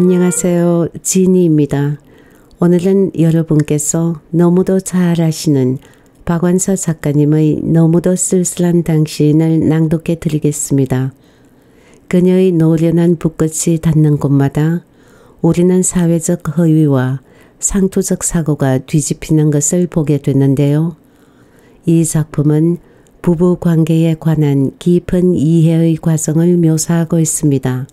안녕하세요. 지니입니다. 오늘은 여러분께서 너무도 잘 아시는 박완서 작가님의 너무도 쓸쓸한 당신을 낭독해 드리겠습니다. 그녀의 노련한 붓끝이 닿는 곳마다 우리는 사회적 허위와 상투적 사고가 뒤집히는 것을 보게 되는데요. 이 작품은 부부 관계에 관한 깊은 이해의 과정을 묘사하고 있습니다.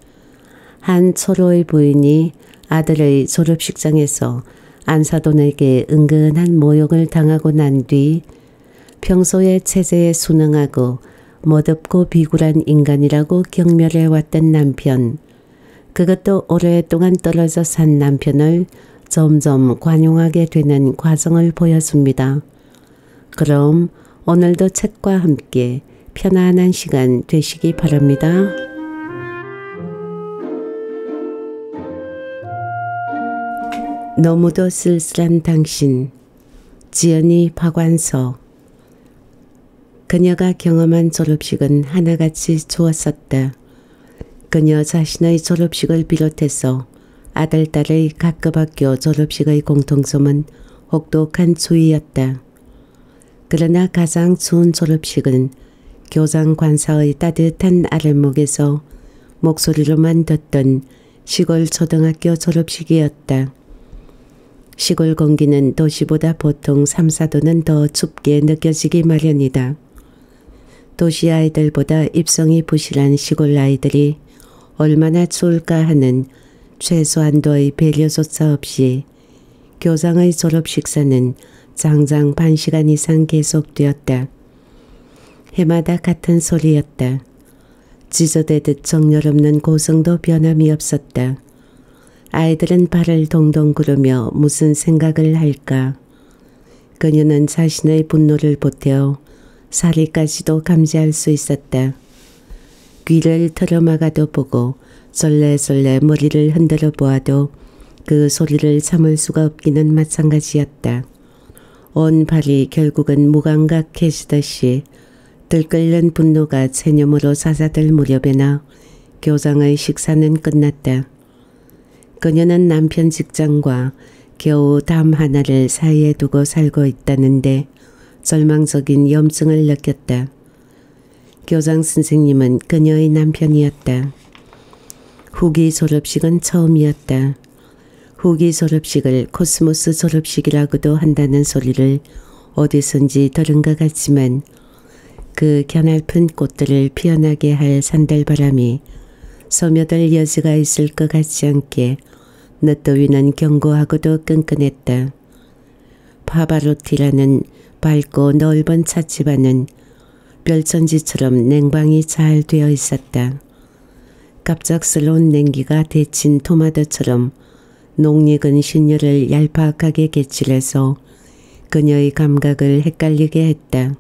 한 초로의 부인이 아들의 졸업식장에서 안사돈에게 은근한 모욕을 당하고 난 뒤 평소에 체제에 순응하고 멋없고 비굴한 인간이라고 경멸해왔던 남편. 그것도 오랫동안 떨어져 산 남편을 점점 관용하게 되는 과정을 보여줍니다. 그럼 오늘도 책과 함께 편안한 시간 되시기 바랍니다. 너무도 쓸쓸한 당신 지연이 박완서 그녀가 경험한 졸업식은 하나같이 좋았었다. 그녀 자신의 졸업식을 비롯해서 아들, 딸의 각급 학교 졸업식의 공통점은 혹독한 추위였다. 그러나 가장 추운 졸업식은 교장 관사의 따뜻한 아랫목에서 목소리로만 듣던 시골 초등학교 졸업식이었다. 시골 공기는 도시보다 보통 3, 4도는 더 춥게 느껴지기 마련이다. 도시 아이들보다 입성이 부실한 시골 아이들이 얼마나 추울까 하는 최소한도의 배려조차 없이 교장의 졸업 식사는 장장 반 시간 이상 계속되었다. 해마다 같은 소리였다. 지저대듯 정열 없는 고성도 변함이 없었다. 아이들은 발을 동동 구르며 무슨 생각을 할까. 그녀는 자신의 분노를 보태어 사리까지도 감지할 수 있었다. 귀를 틀어막아도 보고 설레설레 머리를 흔들어 보아도 그 소리를 참을 수가 없기는 마찬가지였다. 온 발이 결국은 무감각해지듯이 들끓는 분노가 체념으로 사사들 무렵에나 교장의 식사는 끝났다. 그녀는 남편 직장과 겨우 담 하나를 사이에 두고 살고 있다는데 절망적인 염증을 느꼈다. 교장 선생님은 그녀의 남편이었다. 후기 졸업식은 처음이었다. 후기 졸업식을 코스모스 졸업식이라고도 한다는 소리를 어디선지 들은 것 같지만 그 가냘픈 꽃들을 피어나게 할 산들바람이 스며들 여지가 있을 것 같지 않게 늦더위는 견고하고도 끈끈했다. 파바로티라는 밝고 넓은 찻집 안은 별천지처럼 냉방이 잘 되어 있었다. 갑작스러운 냉기가 데친 토마토처럼 농익은 신녀를 얄팍하게 개칠해서 그녀의 감각을 헷갈리게 했다.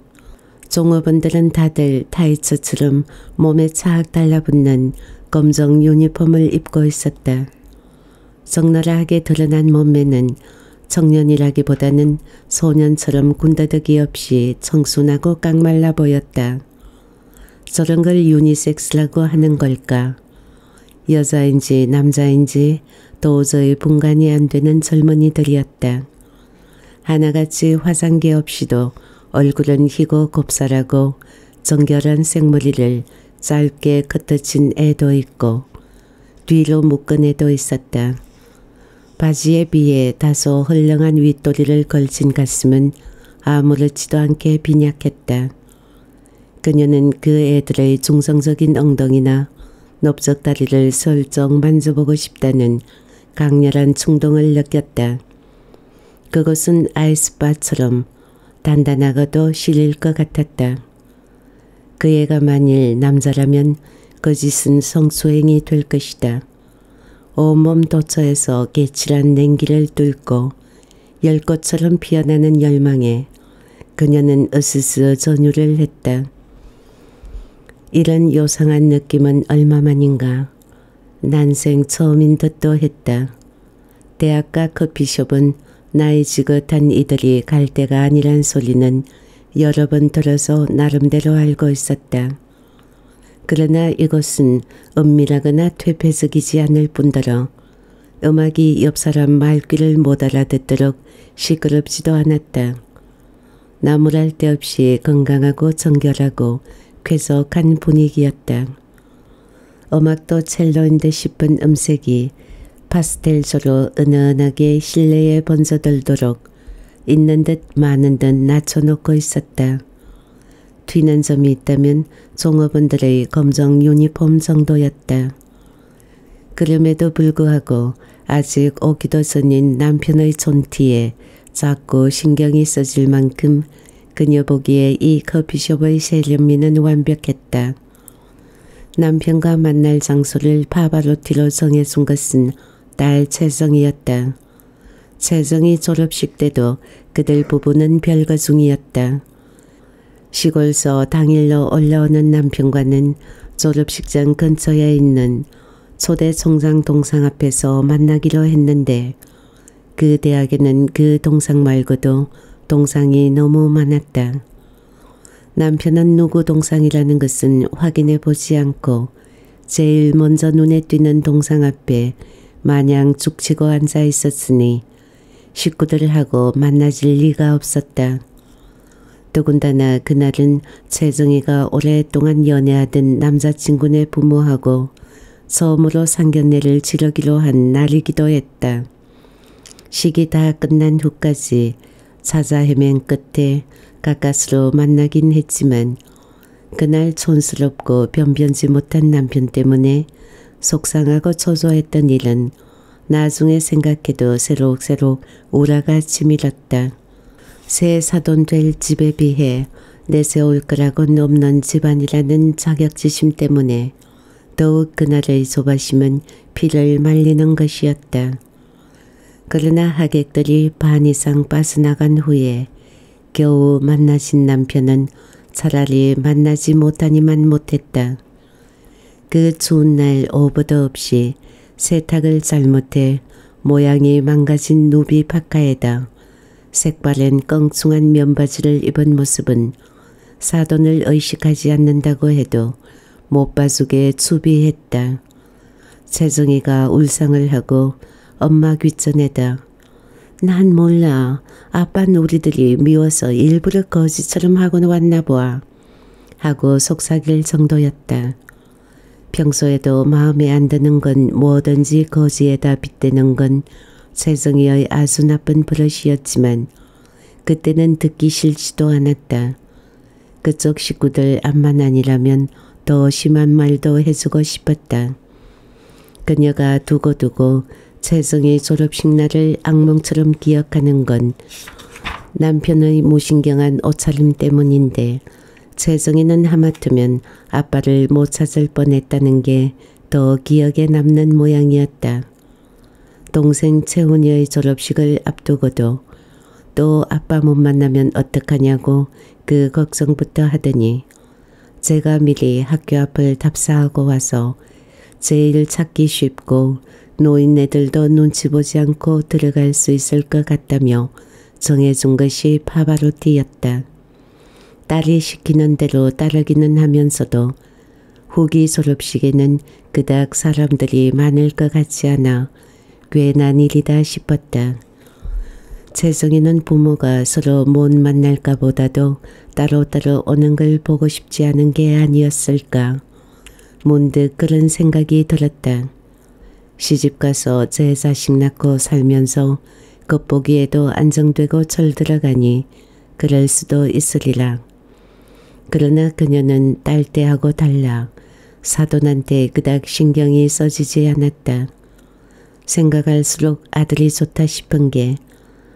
종업원들은 다들 타이처처럼 몸에 착 달라붙는 검정 유니폼을 입고 있었다. 적나라하게 드러난 몸매는 청년이라기보다는 소년처럼 군더더기 없이 청순하고 깡말라 보였다. 저런 걸 유니섹스라고 하는 걸까? 여자인지 남자인지 도저히 분간이 안 되는 젊은이들이었다. 하나같이 화장기 없이도 얼굴은 희고 곱살하고 정결한 생머리를 짧게 겉어친 애도 있고 뒤로 묶은 애도 있었다. 바지에 비해 다소 헐렁한 윗도리를 걸친 가슴은 아무렇지도 않게 빈약했다. 그녀는 그 애들의 중성적인 엉덩이나 넓적 다리를 슬쩍 만져보고 싶다는 강렬한 충동을 느꼈다. 그것은 아이스바처럼 단단하고도 실릴 것 같았다. 그 애가 만일 남자라면 거짓은 성수행이 될 것이다. 온몸 도처에서 개칠한 냉기를 뚫고 열꽃처럼 피어나는 열망에 그녀는 으스스 전율을 했다. 이런 요상한 느낌은 얼마만인가. 난생 처음인 듯도 했다. 대학가 커피숍은 나이 지긋한 이들이 갈 데가 아니란 소리는 여러 번 들어서 나름대로 알고 있었다. 그러나 이것은 은밀하거나 퇴폐적이지 않을 뿐더러 음악이 옆 사람 말귀를 못 알아듣도록 시끄럽지도 않았다. 나무랄 데 없이 건강하고 정결하고 쾌적한 분위기였다. 음악도 첼로인데 싶은 음색이 파스텔조로 은은하게 실내에 번져들도록 있는 듯 많은 듯 낮춰놓고 있었다. 튀는 점이 있다면 종업원들의 검정 유니폼 정도였다. 그럼에도 불구하고 아직 오기도 전인 남편의 존티에 자꾸 신경이 써질 만큼 그녀 보기에 이 커피숍의 세련미는 완벽했다. 남편과 만날 장소를 파바로티로 정해준 것은 딸 채정이었다. 채정이 졸업식 때도 그들 부부는 별거 중이었다. 시골서 당일로 올라오는 남편과는 졸업식장 근처에 있는 초대 총장 동상 앞에서 만나기로 했는데 그 대학에는 그 동상 말고도 동상이 너무 많았다. 남편은 누구 동상이라는 것은 확인해 보지 않고 제일 먼저 눈에 띄는 동상 앞에 마냥 죽치고 앉아 있었으니 식구들하고 만나질 리가 없었다. 더군다나 그날은 최정희가 오랫동안 연애하던 남자친구네 부모하고 처음으로 상견례를 치르기로 한 날이기도 했다. 식이 다 끝난 후까지 찾아 헤맨 끝에 가까스로 만나긴 했지만 그날 촌스럽고 변변치 못한 남편 때문에 속상하고 초조했던 일은 나중에 생각해도 새록새록 우라가 치밀었다. 새 사돈 될 집에 비해 내세울 거라고는 없는 집안이라는 자격지심 때문에 더욱 그날의 조바심은 피를 말리는 것이었다. 그러나 하객들이 반 이상 빠져나간 후에 겨우 만나신 남편은 차라리 만나지 못하니만 못했다. 그 추운 날 오버도 없이 세탁을 잘못해 모양이 망가진 누비 파카에다 색바랜 껑충한 면바지를 입은 모습은 사돈을 의식하지 않는다고 해도 못 봐주게 추비했다. 재정이가 울상을 하고 엄마 귓전에다 난 몰라. 아빠는 우리들이 미워서 일부러 거지처럼 하고는 왔나 보아. 하고 속삭일 정도였다. 평소에도 마음에 안 드는 건 뭐든지 거지에다 빗대는 건 세정이의 아주 나쁜 버릇이었지만 그때는 듣기 싫지도 않았다. 그쪽 식구들 암만 아니라면 더 심한 말도 해주고 싶었다. 그녀가 두고두고 재성의 졸업식 날을 악몽처럼 기억하는 건 남편의 무신경한 옷차림 때문인데 재성이는 하마터면 아빠를 못 찾을 뻔했다는 게 더 기억에 남는 모양이었다. 동생 채훈이의 졸업식을 앞두고도 또 아빠 못 만나면 어떡하냐고 그 걱정부터 하더니 제가 미리 학교 앞을 답사하고 와서 제일 찾기 쉽고 노인네들도 눈치 보지 않고 들어갈 수 있을 것 같다며 정해준 것이 파바로티였다. 딸이 시키는 대로 따르기는 하면서도 후기 졸업식에는 그닥 사람들이 많을 것 같지 않아 괜한 일이다 싶었다. 재성이는 부모가 서로 못 만날까 보다도 따로따로 오는 걸 보고 싶지 않은 게 아니었을까. 문득 그런 생각이 들었다. 시집가서 제 자식 낳고 살면서 겉보기에도 안정되고 철들어가니 그럴 수도 있으리라. 그러나 그녀는 딸 때하고 달라 사돈한테 그닥 신경이 써지지 않았다. 생각할수록 아들이 좋다 싶은 게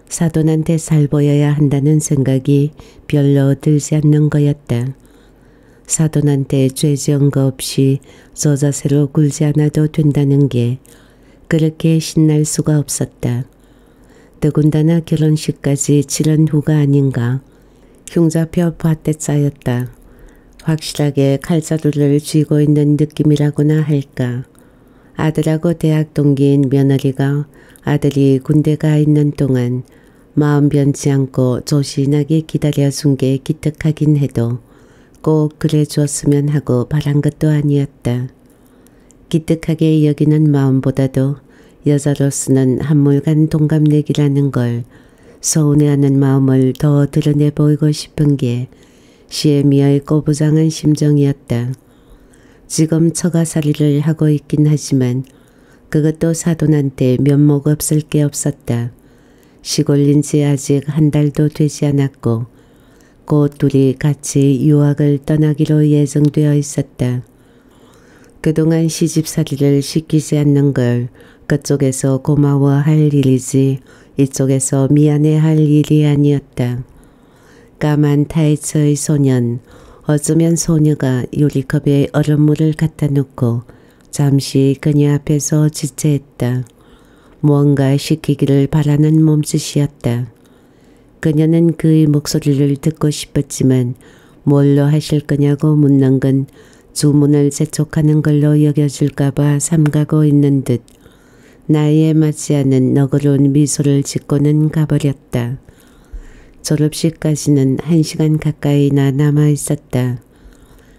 사돈한테 살 보여야 한다는 생각이 별로 들지 않는 거였다. 사돈한테 죄 지은 거 없이 저 자세로 굴지 않아도 된다는 게 그렇게 신날 수가 없었다. 더군다나 결혼식까지 치른 후가 아닌가. 흉잡혀 밭대 쌓였다. 확실하게 칼자루를 쥐고 있는 느낌이라고나 할까. 아들하고 대학 동기인 며느리가 아들이 군대 가 있는 동안 마음 변치 않고 조신하게 기다려 준 게 기특하긴 해도 꼭 그래 주었으면 하고 바란 것도 아니었다. 기특하게 여기는 마음보다도 여자로서는 한물간 동갑내기라는 걸 서운해하는 마음을 더 드러내 보이고 싶은 게 시에미아의 꼬부장한 심정이었다. 지금 처가살이를 하고 있긴 하지만 그것도 사돈한테 면목 없을 게 없었다. 시골인 지 아직 한 달도 되지 않았고 곧 둘이 같이 유학을 떠나기로 예정되어 있었다. 그동안 시집살이를 시키지 않는 걸 그쪽에서 고마워할 일이지 이쪽에서 미안해할 일이 아니었다. 까만 타이츠의 소년, 어쩌면 소녀가 유리컵에 얼음물을 갖다 놓고 잠시 그녀 앞에서 지체했다. 무언가 시키기를 바라는 몸짓이었다. 그녀는 그의 목소리를 듣고 싶었지만 뭘로 하실 거냐고 묻는 건 주문을 재촉하는 걸로 여겨질까봐 삼가고 있는 듯 나이에 맞지 않은 너그러운 미소를 짓고는 가버렸다. 졸업식까지는 한 시간 가까이나 남아 있었다.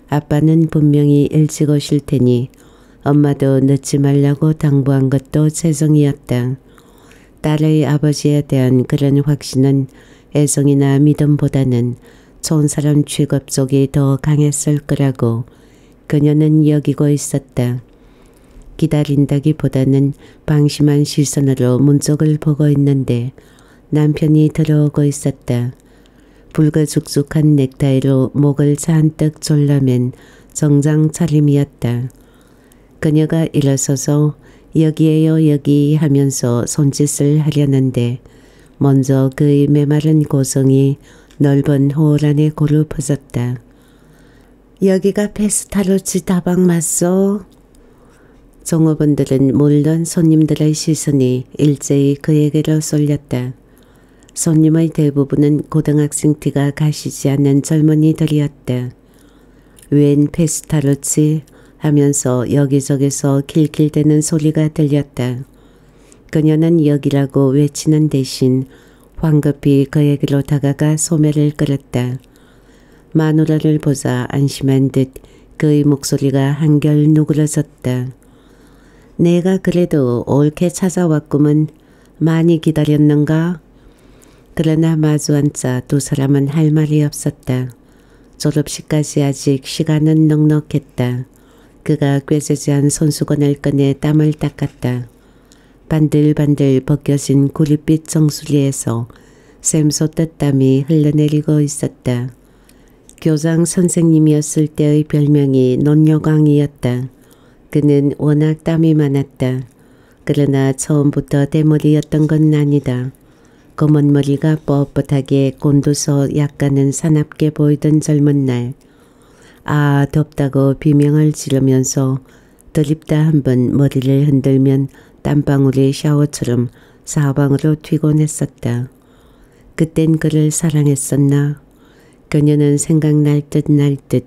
아빠는 분명히 일찍 오실 테니 엄마도 늦지 말라고 당부한 것도 죄송이었다. 딸의 아버지에 대한 그런 확신은 애정이나 믿음보다는 좋은 사람 취급 쪽이 더 강했을 거라고 그녀는 여기고 있었다. 기다린다기보다는 방심한 시선으로 문 쪽을 보고 있는데 남편이 들어오고 있었다. 붉어죽죽한 넥타이로 목을 잔뜩 졸라맨 정장 차림이었다. 그녀가 일어서서 여기에요 여기 하면서 손짓을 하려는데 먼저 그의 메마른 고성이 넓은 호울 안에 고루 퍼졌다. 여기가 페스타로치 다방 맞소? 종업원들은 몰던 손님들의 시선이 일제히 그에게로 쏠렸다. 손님의 대부분은 고등학생 티가 가시지 않는 젊은이들이었다. 웬 페스타로치 하면서 여기저기서 킬킬대는 소리가 들렸다. 그녀는 여기라고 외치는 대신 황급히 그에게로 다가가 소매를 끌었다. 마누라를 보자 안심한 듯 그의 목소리가 한결 누그러졌다. 내가 그래도 옳게 찾아왔구먼 많이 기다렸는가? 그러나 마주 앉자 두 사람은 할 말이 없었다. 졸업식까지 아직 시간은 넉넉했다. 그가 꾀세지한 손수건을 꺼내 땀을 닦았다. 반들반들 벗겨진 구릿빛 정수리에서 샘솟듯 땀이 흘러내리고 있었다. 교장 선생님이었을 때의 별명이 논녀광이었다. 그는 워낙 땀이 많았다. 그러나 처음부터 대머리였던 건 아니다. 검은 머리가 뻣뻣하게 곤두서 약간은 사납게 보이던 젊은 날 아 덥다고 비명을 지르면서 드립다 한 번 머리를 흔들면 땀방울이 샤워처럼 사방으로 튀곤 했었다. 그땐 그를 사랑했었나? 그녀는 생각날 듯 날 듯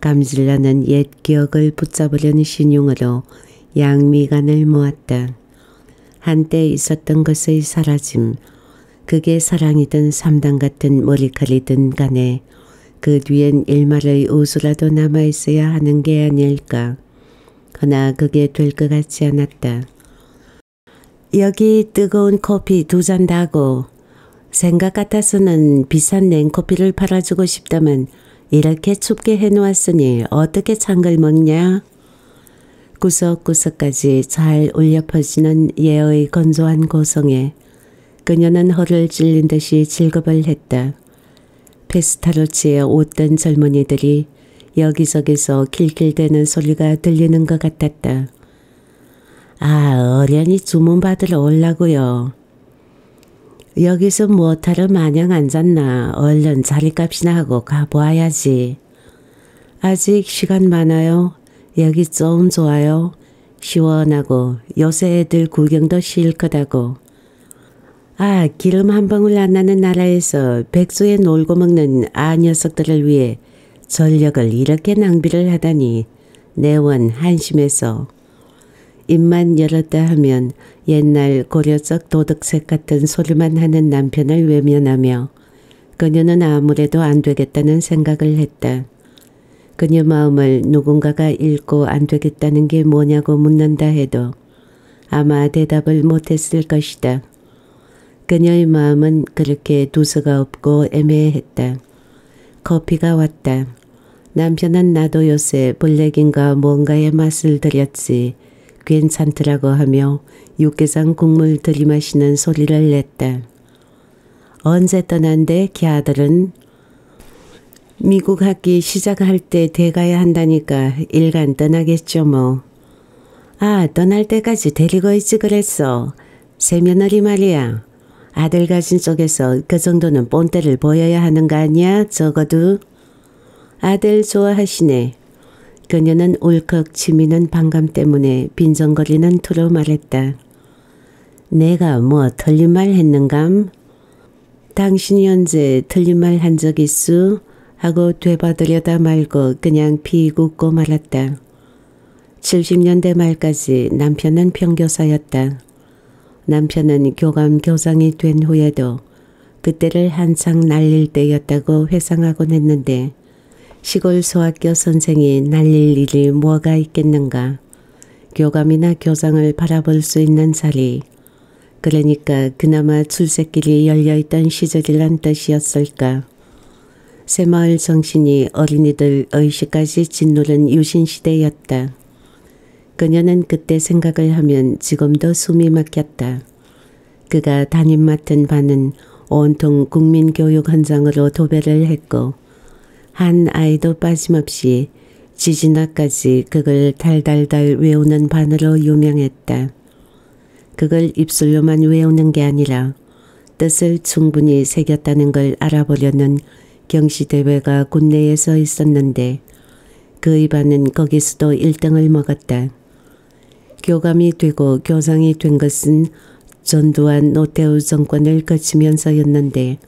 감질나는 옛 기억을 붙잡으려는 신용으로 양미간을 모았다. 한때 있었던 것의 사라짐, 그게 사랑이든 삼당 같은 머리칼이든 간에 그 뒤엔 일말의 우수라도 남아있어야 하는 게 아닐까. 그러나 그게 될 것 같지 않았다. 여기 뜨거운 커피 두 잔 다고 생각 같아서는 비싼 냉커피를 팔아주고 싶다면 이렇게 춥게 해놓았으니 어떻게 찬걸 먹냐? 구석구석까지 잘 울려 퍼지는 예의 건조한 고성에 그녀는 허를 찔린 듯이 질겁을 했다. 페스타로치에 옷던 젊은이들이 여기저기서 킬킬대는 소리가 들리는 것 같았다. 아, 어련히 주문받으러 올라고요. 여기서 무엇하러 마냥 앉았나 얼른 자리값이나 하고 가보아야지. 아직 시간 많아요. 여기 좀 좋아요. 시원하고 요새 애들 구경도 실컷하고. 아, 기름 한 방울 안 나는 나라에서 백수에 놀고 먹는 아 녀석들을 위해 전력을 이렇게 낭비를 하다니 내원 한심해서 입만 열었다 하면 옛날 고려적 도덕색 같은 소리만 하는 남편을 외면하며 그녀는 아무래도 안 되겠다는 생각을 했다. 그녀 마음을 누군가가 읽고 안 되겠다는 게 뭐냐고 묻는다 해도 아마 대답을 못했을 것이다. 그녀의 마음은 그렇게 두서가 없고 애매했다. 커피가 왔다. 남편은 나도 요새 블랙인가 뭔가의 맛을 들였지 괜찮더라고 하며 육개장 국물 들이마시는 소리를 냈다. 언제 떠난데 걔 아들은 미국 학기 시작할 때 돼가야 한다니까 일간 떠나겠죠 뭐. 아 떠날 때까지 데리고 있지 그랬어. 세며느리 말이야. 아들 가진 쪽에서 그 정도는 본때를 보여야 하는 거 아니야 적어도. 아들 좋아하시네. 그녀는 울컥 치미는 반감 때문에 빈정거리는 투로 말했다. 내가 뭐 틀린 말 했는감? 당신이 언제 틀린 말 한 적 있수? 하고 되받으려다 말고 그냥 피 웃고 말았다. 70년대 말까지 남편은 평교사였다. 남편은 교감 교장이 된 후에도 그때를 한창 날릴 때였다고 회상하곤 했는데 시골 소학교 선생이 날릴 일이 뭐가 있겠는가. 교감이나 교장을 바라볼 수 있는 자리. 그러니까 그나마 출세길이 열려있던 시절이란 뜻이었을까. 새마을 정신이 어린이들 의식까지 짓누른 유신시대였다. 그녀는 그때 생각을 하면 지금도 숨이 막혔다. 그가 담임 맡은 반은 온통 국민교육 현장으로 도배를 했고 한 아이도 빠짐없이 지진아까지 그걸 달달달 외우는 반으로 유명했다. 그걸 입술로만 외우는 게 아니라 뜻을 충분히 새겼다는 걸 알아보려는 경시대회가 국내에서 있었는데 그의 반은 거기서도 1등을 먹었다. 교감이 되고 교장이 된 것은 전두환 노태우 정권을 거치면서였는데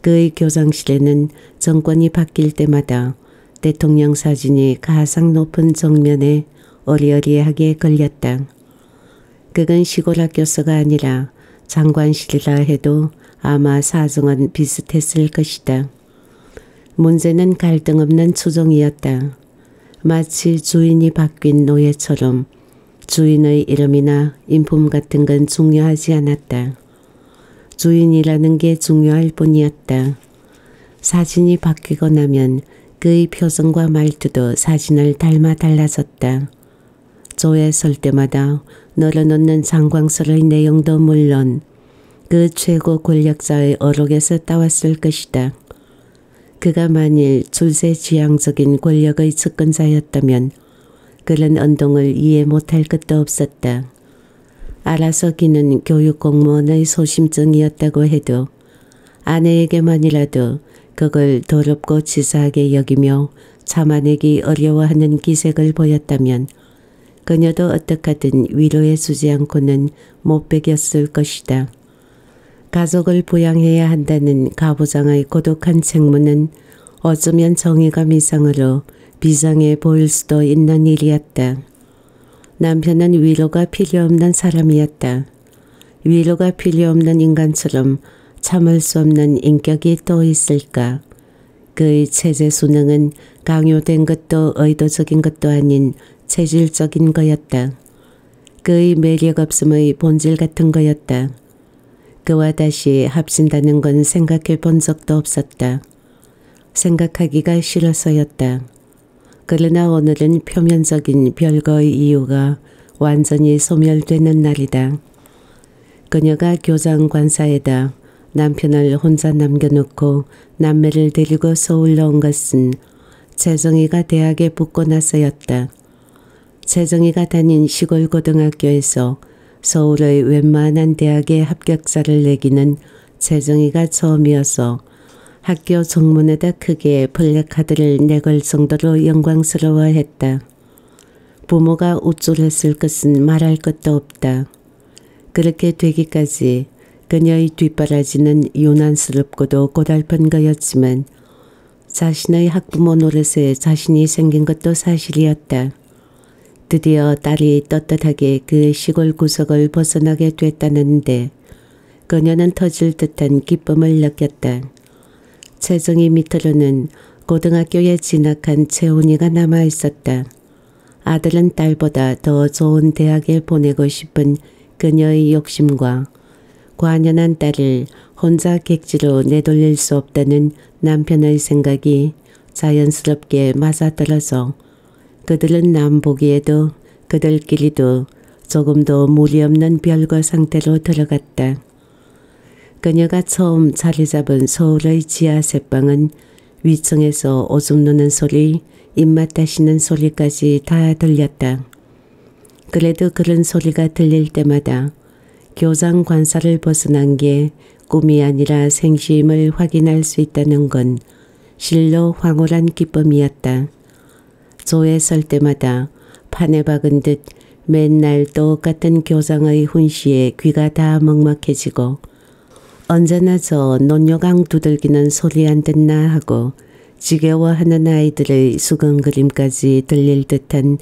그의 교장실에는 정권이 바뀔 때마다 대통령 사진이 가장 높은 정면에 어리어리하게 걸렸다. 그건 시골 학교서가 아니라 장관실이라 해도 아마 사정은 비슷했을 것이다. 문제는 갈등 없는 추종이었다. 마치 주인이 바뀐 노예처럼 주인의 이름이나 인품 같은 건 중요하지 않았다. 주인이라는 게 중요할 뿐이었다. 사진이 바뀌고 나면 그의 표정과 말투도 사진을 닮아 달라졌다. 조에 설 때마다 널어놓는 장광설의 내용도 물론 그 최고 권력자의 어록에서 따왔을 것이다. 그가 만일 출세지향적인 권력의 측근자였다면 그런 언동을 이해 못할 것도 없었다. 알아서 기는 교육 공무원의 소심증이었다고 해도 아내에게만이라도 그걸 더럽고 치사하게 여기며 참아내기 어려워하는 기색을 보였다면 그녀도 어떡하든 위로해 주지 않고는 못 베겼을 것이다. 가족을 부양해야 한다는 가부장의 고독한 책무는 어쩌면 정의감 이상으로 비상해 보일 수도 있는 일이었다. 남편은 위로가 필요 없는 사람이었다. 위로가 필요 없는 인간처럼 참을 수 없는 인격이 또 있을까. 그의 체제 수능은 강요된 것도 의도적인 것도 아닌 체질적인 거였다. 그의 매력 없음의 본질 같은 거였다. 그와 다시 합친다는 건 생각해 본 적도 없었다. 생각하기가 싫어서였다. 그러나 오늘은 표면적인 별거의 이유가 완전히 소멸되는 날이다. 그녀가 교장 관사에다 남편을 혼자 남겨놓고 남매를 데리고 서울로 온 것은 재정이가 대학에 붙고 나서였다. 재정이가 다닌 시골 고등학교에서 서울의 웬만한 대학의 합격자를 내기는 재정이가 처음이어서 학교 정문에다 크게 블랙카드를 내걸 정도로 영광스러워했다. 부모가 우쭐했을 것은 말할 것도 없다. 그렇게 되기까지 그녀의 뒷바라지는 유난스럽고도 고달픈 거였지만 자신의 학부모 노릇에 자신이 생긴 것도 사실이었다. 드디어 딸이 떳떳하게 그 시골 구석을 벗어나게 됐다는데 그녀는 터질 듯한 기쁨을 느꼈다. 채정이 밑으로는 고등학교에 진학한 채훈이가 남아 있었다. 아들은 딸보다 더 좋은 대학에 보내고 싶은 그녀의 욕심과 과연한 딸을 혼자 객지로 내돌릴 수 없다는 남편의 생각이 자연스럽게 맞아떨어져 그들은 남 보기에도 그들끼리도 조금도 무리 없는 별거 상태로 들어갔다. 그녀가 처음 자리 잡은 서울의 지하 새방은 위층에서 오줌 누는 소리, 입맛 다시는 소리까지 다 들렸다. 그래도 그런 소리가 들릴 때마다 교장 관사를 벗어난 게 꿈이 아니라 생심을 확인할 수 있다는 건 실로 황홀한 기쁨이었다. 조에 설 때마다 판에 박은 듯 맨날 똑같은 교장의 훈시에 귀가 다 먹먹해지고 언제나 저 논녀강 두들기는 소리 안 듣나 하고 지겨워하는 아이들의 수건 그림까지 들릴 듯한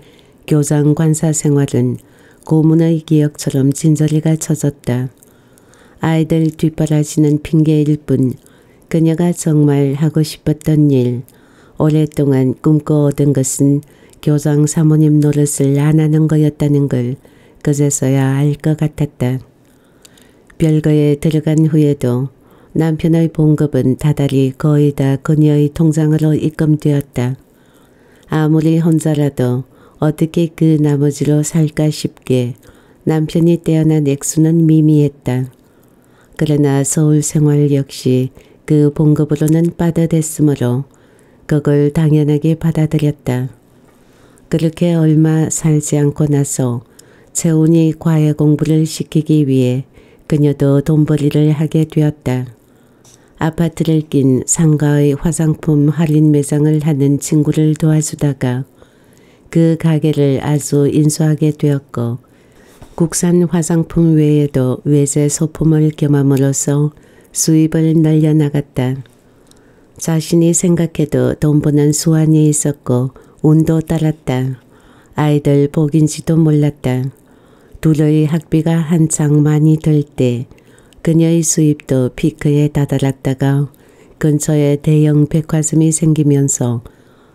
교장 관사 생활은 고문의 기억처럼 진저리 가 쳐졌다. 아이들 뒷바라지는 핑계일 뿐 그녀가 정말 하고 싶었던 일, 오랫동안 꿈꿔오던 것은 교장 사모님 노릇을 안 하는 거였다는 걸 그제서야 알 것 같았다. 별거에 들어간 후에도 남편의 봉급은 다달이 거의 다 그녀의 통장으로 입금되었다. 아무리 혼자라도 어떻게 그 나머지로 살까 싶게 남편이 떼어난 액수는 미미했다. 그러나 서울 생활 역시 그 봉급으로는 빠듯했으므로 그걸 당연하게 받아들였다. 그렇게 얼마 살지 않고 나서 채훈이 과외 공부를 시키기 위해 그녀도 돈벌이를 하게 되었다. 아파트를 낀 상가의 화장품 할인 매장을 하는 친구를 도와주다가 그 가게를 아주 인수하게 되었고 국산 화장품 외에도 외제 소품을 겸함으로써 수입을 늘려나갔다. 자신이 생각해도 돈 버는 수완이 있었고 운도 따랐다. 아이들 복인지도 몰랐다. 둘의 학비가 한창 많이 들 때 그녀의 수입도 피크에 다다랐다가 근처에 대형 백화점이 생기면서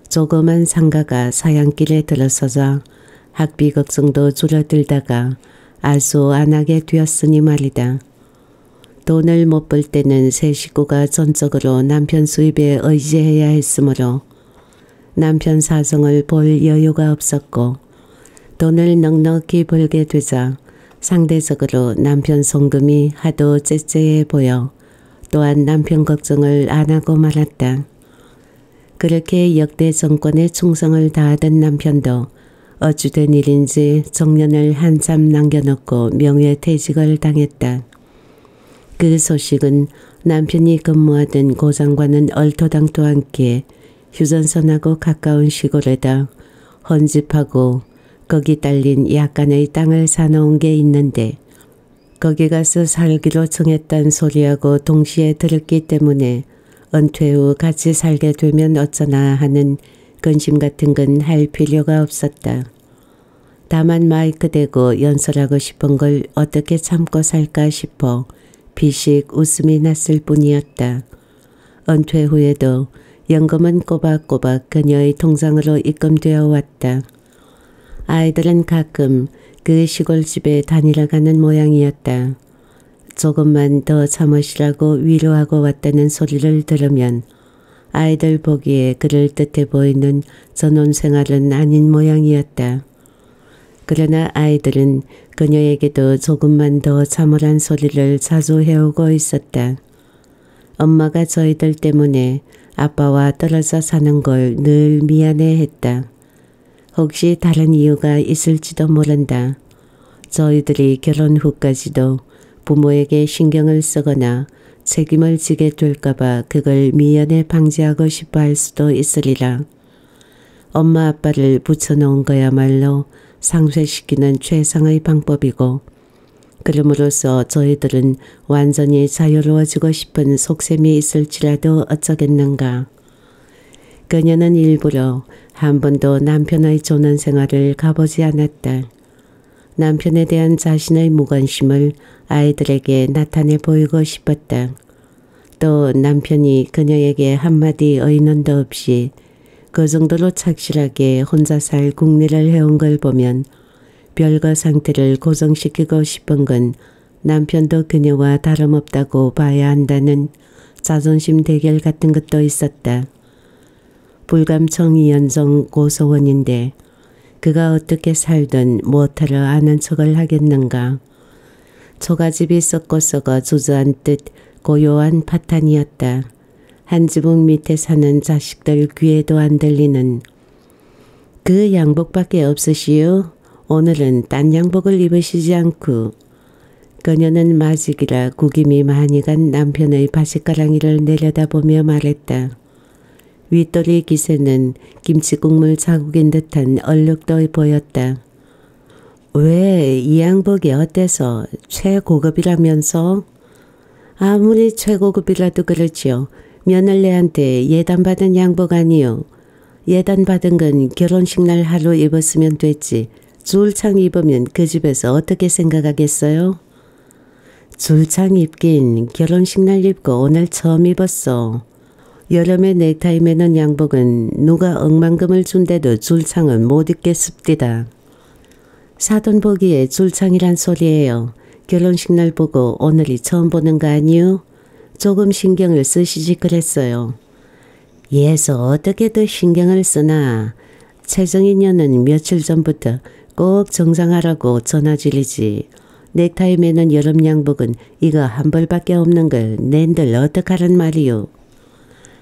조그만 상가가 사양길에 들어서자 학비 걱정도 줄어들다가 아주 안 하게 되었으니 말이다. 돈을 못 벌 때는 새 식구가 전적으로 남편 수입에 의지해야 했으므로 남편 사정을 볼 여유가 없었고 돈을 넉넉히 벌게 되자 상대적으로 남편 송금이 하도 째째해 보여 또한 남편 걱정을 안 하고 말았다. 그렇게 역대 정권에 충성을 다하던 남편도 어찌된 일인지 정년을 한참 남겨놓고 명예퇴직을 당했다. 그 소식은 남편이 근무하던 고장과는 얼토당토 않게 휴전선하고 가까운 시골에다 헌집하고 거기 딸린 약간의 땅을 사놓은 게 있는데 거기 가서 살기로 정했단 소리하고 동시에 들었기 때문에 은퇴 후 같이 살게 되면 어쩌나 하는 근심 같은 건 할 필요가 없었다. 다만 마이크 대고 연설하고 싶은 걸 어떻게 참고 살까 싶어 비식 웃음이 났을 뿐이었다. 은퇴 후에도 연금은 꼬박꼬박 그녀의 통장으로 입금되어 왔다. 아이들은 가끔 그 시골집에 다니러 가는 모양이었다. 조금만 더 참으시라고 위로하고 왔다는 소리를 들으면 아이들 보기에 그럴듯해 보이는 전원 생활은 아닌 모양이었다. 그러나 아이들은 그녀에게도 조금만 더 참으란 소리를 자주 해오고 있었다. 엄마가 저희들 때문에 아빠와 떨어져 사는 걸 늘 미안해했다. 혹시 다른 이유가 있을지도 모른다. 저희들이 결혼 후까지도 부모에게 신경을 쓰거나 책임을 지게 될까봐 그걸 미연에 방지하고 싶어 할 수도 있으리라. 엄마 아빠를 붙여놓은 거야말로 상쇄시키는 최상의 방법이고 그럼으로써 저희들은 완전히 자유로워지고 싶은 속셈이 있을지라도 어쩌겠는가. 그녀는 일부러 한 번도 남편의 조는 생활을 가보지 않았다. 남편에 대한 자신의 무관심을 아이들에게 나타내 보이고 싶었다. 또 남편이 그녀에게 한마디 의논도 없이 그 정도로 착실하게 혼자 살 국리를 해온 걸 보면 별거 상태를 고정시키고 싶은 건 남편도 그녀와 다름없다고 봐야 한다는 자존심 대결 같은 것도 있었다. 불감청 이연정 고소원인데 그가 어떻게 살든 못하러 아는 척을 하겠는가. 초가집이 썩고 썩어 주저한 듯 고요한 파탄이었다. 한 지붕 밑에 사는 자식들 귀에도 안 들리는 그 양복밖에 없으시오. 오늘은 딴 양복을 입으시지 않고 그녀는 마직이라 구김이 많이 간 남편의 바시가랑이를 내려다보며 말했다. 윗도리 기세는 김치국물 자국인 듯한 얼룩도 보였다. 왜 이 양복이 어때서 최고급이라면서? 아무리 최고급이라도 그렇지요. 며느리한테 예단받은 양복 아니요. 예단받은 건 결혼식 날 하루 입었으면 됐지. 줄창 입으면 그 집에서 어떻게 생각하겠어요? 줄창 입긴 결혼식 날 입고 오늘 처음 입었어. 여름에 넥타이 매는 양복은 누가 억만금을 준대도 줄창은 못 입겠습디다. 사돈 보기에 줄창이란 소리예요. 결혼식 날 보고 오늘이 처음 보는 거 아니요? 조금 신경을 쓰시지 그랬어요. 예서 어떻게 더 신경을 쓰나. 최정인 년은 며칠 전부터 꼭 정상하라고 전화질이지. 넥타이 매는 여름 양복은 이거 한 벌밖에 없는 걸 낸들 어떡하란 말이요.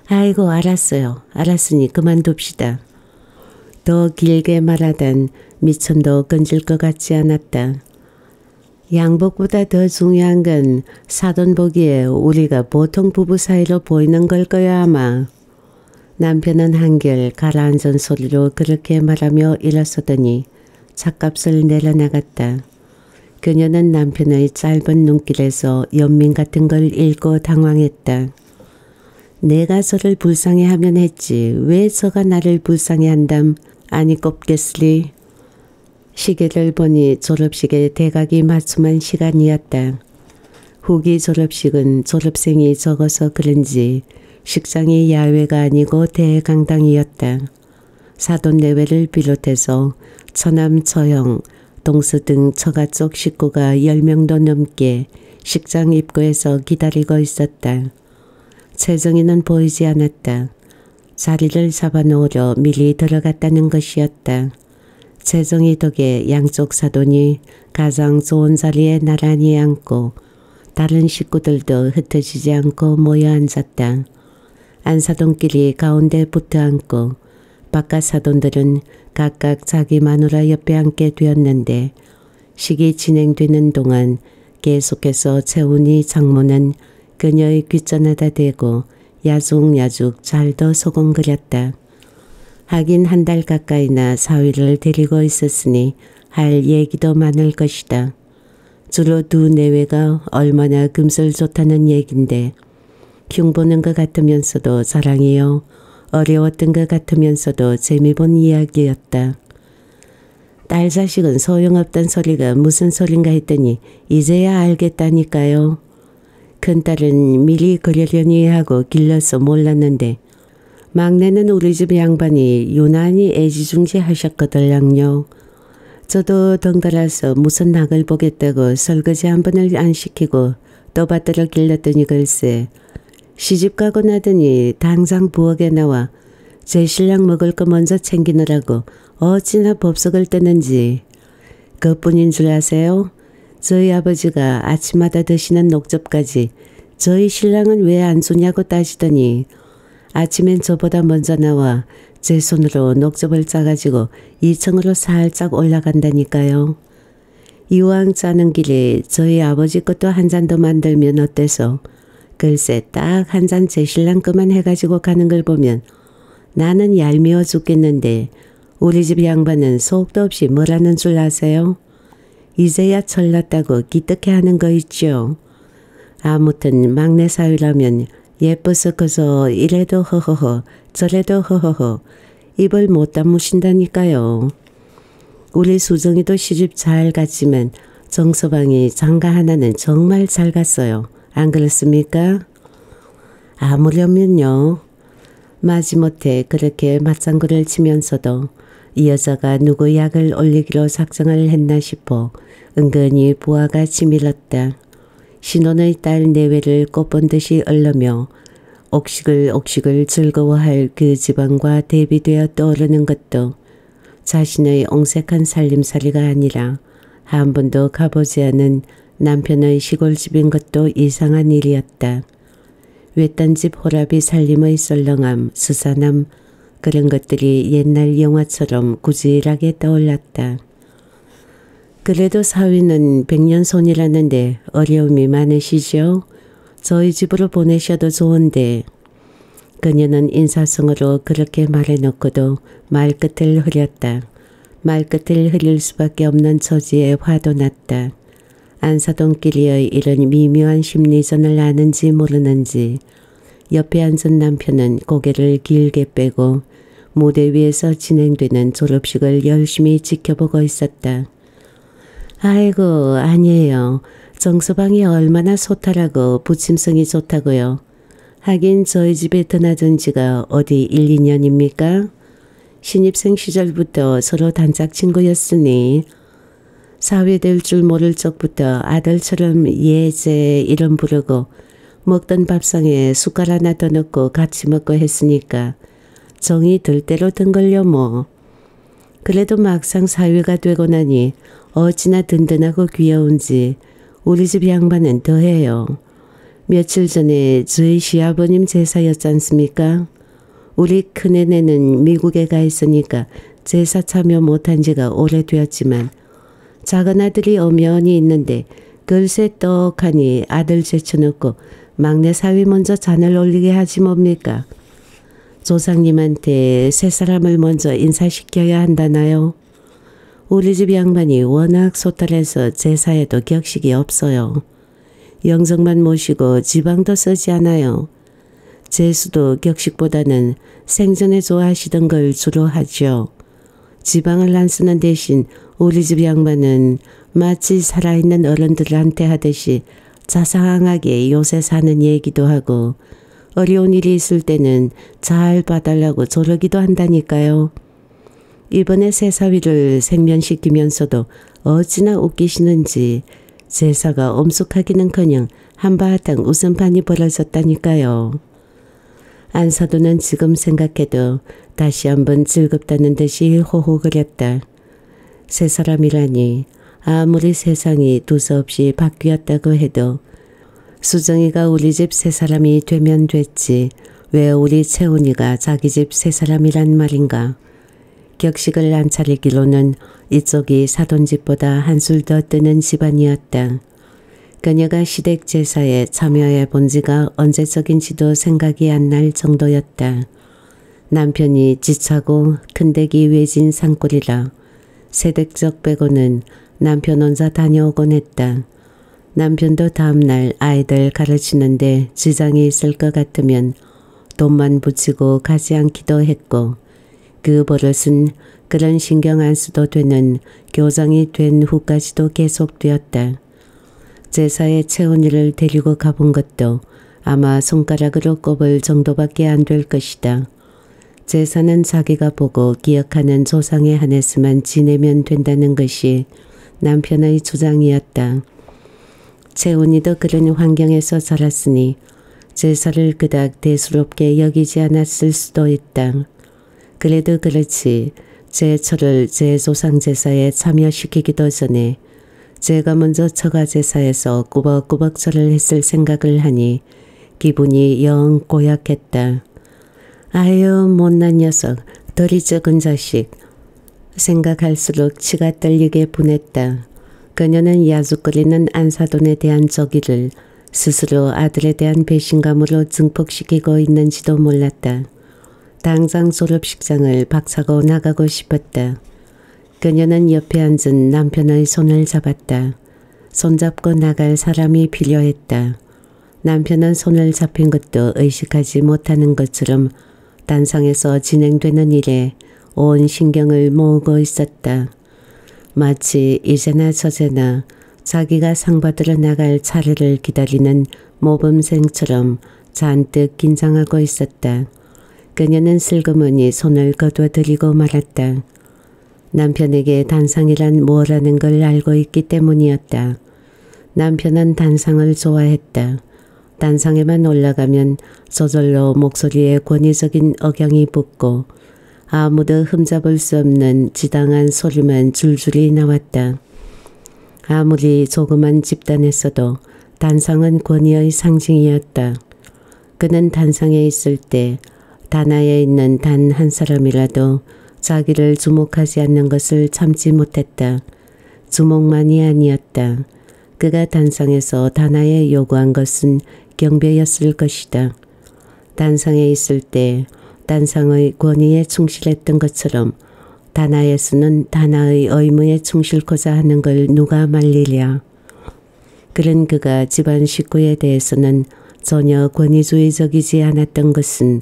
아이고 알았어요. 알았으니 그만둡시다. 더 길게 말하단 미천도 건질 것 같지 않았다. 양복보다 더 중요한 건 사돈 보기에 우리가 보통 부부 사이로 보이는 걸 거야 아마. 남편은 한결 가라앉은 소리로 그렇게 말하며 일어서더니 차값을 내려나갔다. 그녀는 남편의 짧은 눈길에서 연민 같은 걸 읽고 당황했다. 내가 저를 불쌍해하면 했지 왜 저가 나를 불쌍해한담 아니 꼽겠으리 시계를 보니 졸업식에 대각이 맞춤한 시간이었다. 후기 졸업식은 졸업생이 적어서 그런지 식장이 야외가 아니고 대강당이었다. 사돈 내외를 비롯해서 처남 처형 동서 등 처가 쪽 식구가 10명도 넘게 식장 입구에서 기다리고 있었다. 세정이는 보이지 않았다. 자리를 잡아놓으려 미리 들어갔다는 것이었다. 세정이 덕에 양쪽 사돈이 가장 좋은 자리에 나란히 앉고 다른 식구들도 흩어지지 않고 모여 앉았다. 안사돈끼리 가운데 붙어 앉고 바깥 사돈들은 각각 자기 마누라 옆에 앉게 되었는데 식이 진행되는 동안 계속해서 채훈이 장모는 그녀의 귓전에다 대고 야죽야죽 잘도 소곤거렸다. 하긴 한 달 가까이나 사위를 데리고 있었으니 할 얘기도 많을 것이다. 주로 두 내외가 얼마나 금슬 좋다는 얘긴데 흉보는 것 같으면서도 사랑이요. 어려웠던 것 같으면서도 재미본 이야기였다. 딸 자식은 소용없단 소리가 무슨 소린가 했더니 이제야 알겠다니까요. 큰딸은 미리 그러려니 하고 길러서 몰랐는데 막내는 우리 집 양반이 유난히 애지중지 하셨거들랑요. 저도 덩달아서 무슨 낙을 보겠다고 설거지 한 번을 안 시키고 또 받들어 길렀더니 글쎄 시집 가고 나더니 당장 부엌에 나와 제 신랑 먹을 거 먼저 챙기느라고 어찌나 법석을 뜨는지 그뿐인 줄 아세요? 저희 아버지가 아침마다 드시는 녹즙까지 저희 신랑은 왜 안 주냐고 따지더니 아침엔 저보다 먼저 나와 제 손으로 녹즙을 짜가지고 2층으로 살짝 올라간다니까요. 이왕 짜는 길에 저희 아버지 것도 한 잔 더 만들면 어때서 글쎄 딱 한 잔 제 신랑 것만 해가지고 가는 걸 보면 나는 얄미워 죽겠는데 우리 집 양반은 속도 없이 뭐라는 줄 아세요? 이제야 철났다고 기특해하는 거 있죠. 아무튼 막내 사위라면 예뻐서 커서 이래도 허허허 저래도 허허허 입을 못 다무신다니까요. 우리 수정이도 시집 잘 갔지만 정서방이 장가 하나는 정말 잘 갔어요. 안 그렇습니까? 아무려면요. 마지못해 그렇게 맞장구를 치면서도 이 여자가 누구 약을 올리기로 작정을 했나 싶어 은근히 부하가 치밀었다. 신혼의 딸 내외를 꽃본 듯이 얼르며 옥식을 옥식을 즐거워할 그 지방과 대비되어 떠오르는 것도 자신의 옹색한 살림살이가 아니라 한 번도 가보지 않은 남편의 시골집인 것도 이상한 일이었다. 외딴 집 호랍이 살림의 썰렁함, 수산함 그런 것들이 옛날 영화처럼 구질하게 떠올랐다. 그래도 사위는 백년손이라는데 어려움이 많으시죠? 저희 집으로 보내셔도 좋은데 그녀는 인사성으로 그렇게 말해놓고도 말끝을 흐렸다. 말끝을 흐릴 수밖에 없는 처지에 화도 났다. 안사동길이의 이런 미묘한 심리전을 아는지 모르는지 옆에 앉은 남편은 고개를 길게 빼고 무대 위에서 진행되는 졸업식을 열심히 지켜보고 있었다. 아이고 아니에요. 정서방이 얼마나 소탈하고 부침성이 좋다고요. 하긴 저희 집에 드나든 지가 어디 1, 2년입니까? 신입생 시절부터 서로 단짝 친구였으니 사회 될 줄 모를 적부터 아들처럼 예제 이름 부르고 먹던 밥상에 숟갈 하나 더 넣고 같이 먹고 했으니까 정이 들 대로 든 걸요 뭐. 그래도 막상 사회가 되고 나니 어찌나 든든하고 귀여운지 우리 집 양반은 더해요. 며칠 전에 저희 시아버님 제사였지 않습니까? 우리 큰애네는 미국에 가 있으니까 제사 참여 못한 지가 오래되었지만 작은 아들이 엄연히 있는데 글쎄 떡하니 아들 제쳐놓고 막내 사위 먼저 잔을 올리게 하지 뭡니까? 조상님한테 세 사람을 먼저 인사시켜야 한다나요? 우리 집 양반이 워낙 소탈해서 제사에도 격식이 없어요. 영정만 모시고 지방도 쓰지 않아요. 제수도 격식보다는 생전에 좋아하시던 걸 주로 하죠. 지방을 안 쓰는 대신 우리 집 양반은 마치 살아있는 어른들한테 하듯이 자상하게 요새 사는 얘기도 하고 어려운 일이 있을 때는 잘 봐달라고 조르기도 한다니까요. 이번에 새사위를 생면시키면서도 어찌나 웃기시는지 제사가 엄숙하기는커녕 한바탕 웃음판이 벌어졌다니까요. 안사도는 지금 생각해도 다시 한번 즐겁다는 듯이 호호거렸다. 세 사람이라니 아무리 세상이 두서없이 바뀌었다고 해도 수정이가 우리 집 세 사람이 되면 됐지 왜 우리 채훈이가 자기 집 세 사람이란 말인가. 격식을 안 차리기로는 이쪽이 사돈집보다 한술 더 뜨는 집안이었다. 그녀가 시댁 제사에 참여해 본 지가 언제적인지도 생각이 안 날 정도였다. 남편이 지차고 큰데기 외진 산골이라 세댁적 빼고는 남편 혼자 다녀오곤 했다. 남편도 다음날 아이들 가르치는데 지장이 있을 것 같으면 돈만 붙이고 가지 않기도 했고 그 버릇은 그런 신경 안 써도 되는 교장이 된 후까지도 계속되었다. 제사에 채원이를 데리고 가본 것도 아마 손가락으로 꼽을 정도밖에 안 될 것이다. 제사는 자기가 보고 기억하는 조상에 한해서만 지내면 된다는 것이 남편의 주장이었다. 채원이도 그런 환경에서 자랐으니 제사를 그닥 대수롭게 여기지 않았을 수도 있다. 그래도 그렇지 제 철을 제 조상 제사에 참여시키기도 전에 제가 먼저 처가 제사에서 꾸벅꾸벅 절을 했을 생각을 하니 기분이 영 고약했다. 아유 못난 녀석 덜이 적은 자식 생각할수록 치가 떨리게 분했다. 그녀는 야죽거리는 안사돈에 대한 저기를 스스로 아들에 대한 배신감으로 증폭시키고 있는지도 몰랐다. 당장 졸업식장을 박차고 나가고 싶었다. 그녀는 옆에 앉은 남편의 손을 잡았다. 손잡고 나갈 사람이 필요했다. 남편은 손을 잡힌 것도 의식하지 못하는 것처럼 단상에서 진행되는 일에 온 신경을 모으고 있었다. 마치 이제나 저제나 자기가 상 받으러 나갈 차례를 기다리는 모범생처럼 잔뜩 긴장하고 있었다. 그녀는 슬그머니 손을 거둬들이고 말았다. 남편에게 단상이란 뭐라는 걸 알고 있기 때문이었다. 남편은 단상을 좋아했다. 단상에만 올라가면 저절로 목소리에 권위적인 억양이 붙고 아무도 흠잡을 수 없는 지당한 소리만 줄줄이 나왔다. 아무리 조그만 집단에서도 단상은 권위의 상징이었다. 그는 단상에 있을 때 다나에 있는 단 한 사람이라도 자기를 주목하지 않는 것을 참지 못했다. 주목만이 아니었다. 그가 단상에서 다나에 요구한 것은 경배였을 것이다. 단상에 있을 때 단상의 권위에 충실했던 것처럼 다나에서는 다나의 의무에 충실코자 하는 걸 누가 말리랴. 그런 그가 집안 식구에 대해서는 전혀 권위주의적이지 않았던 것은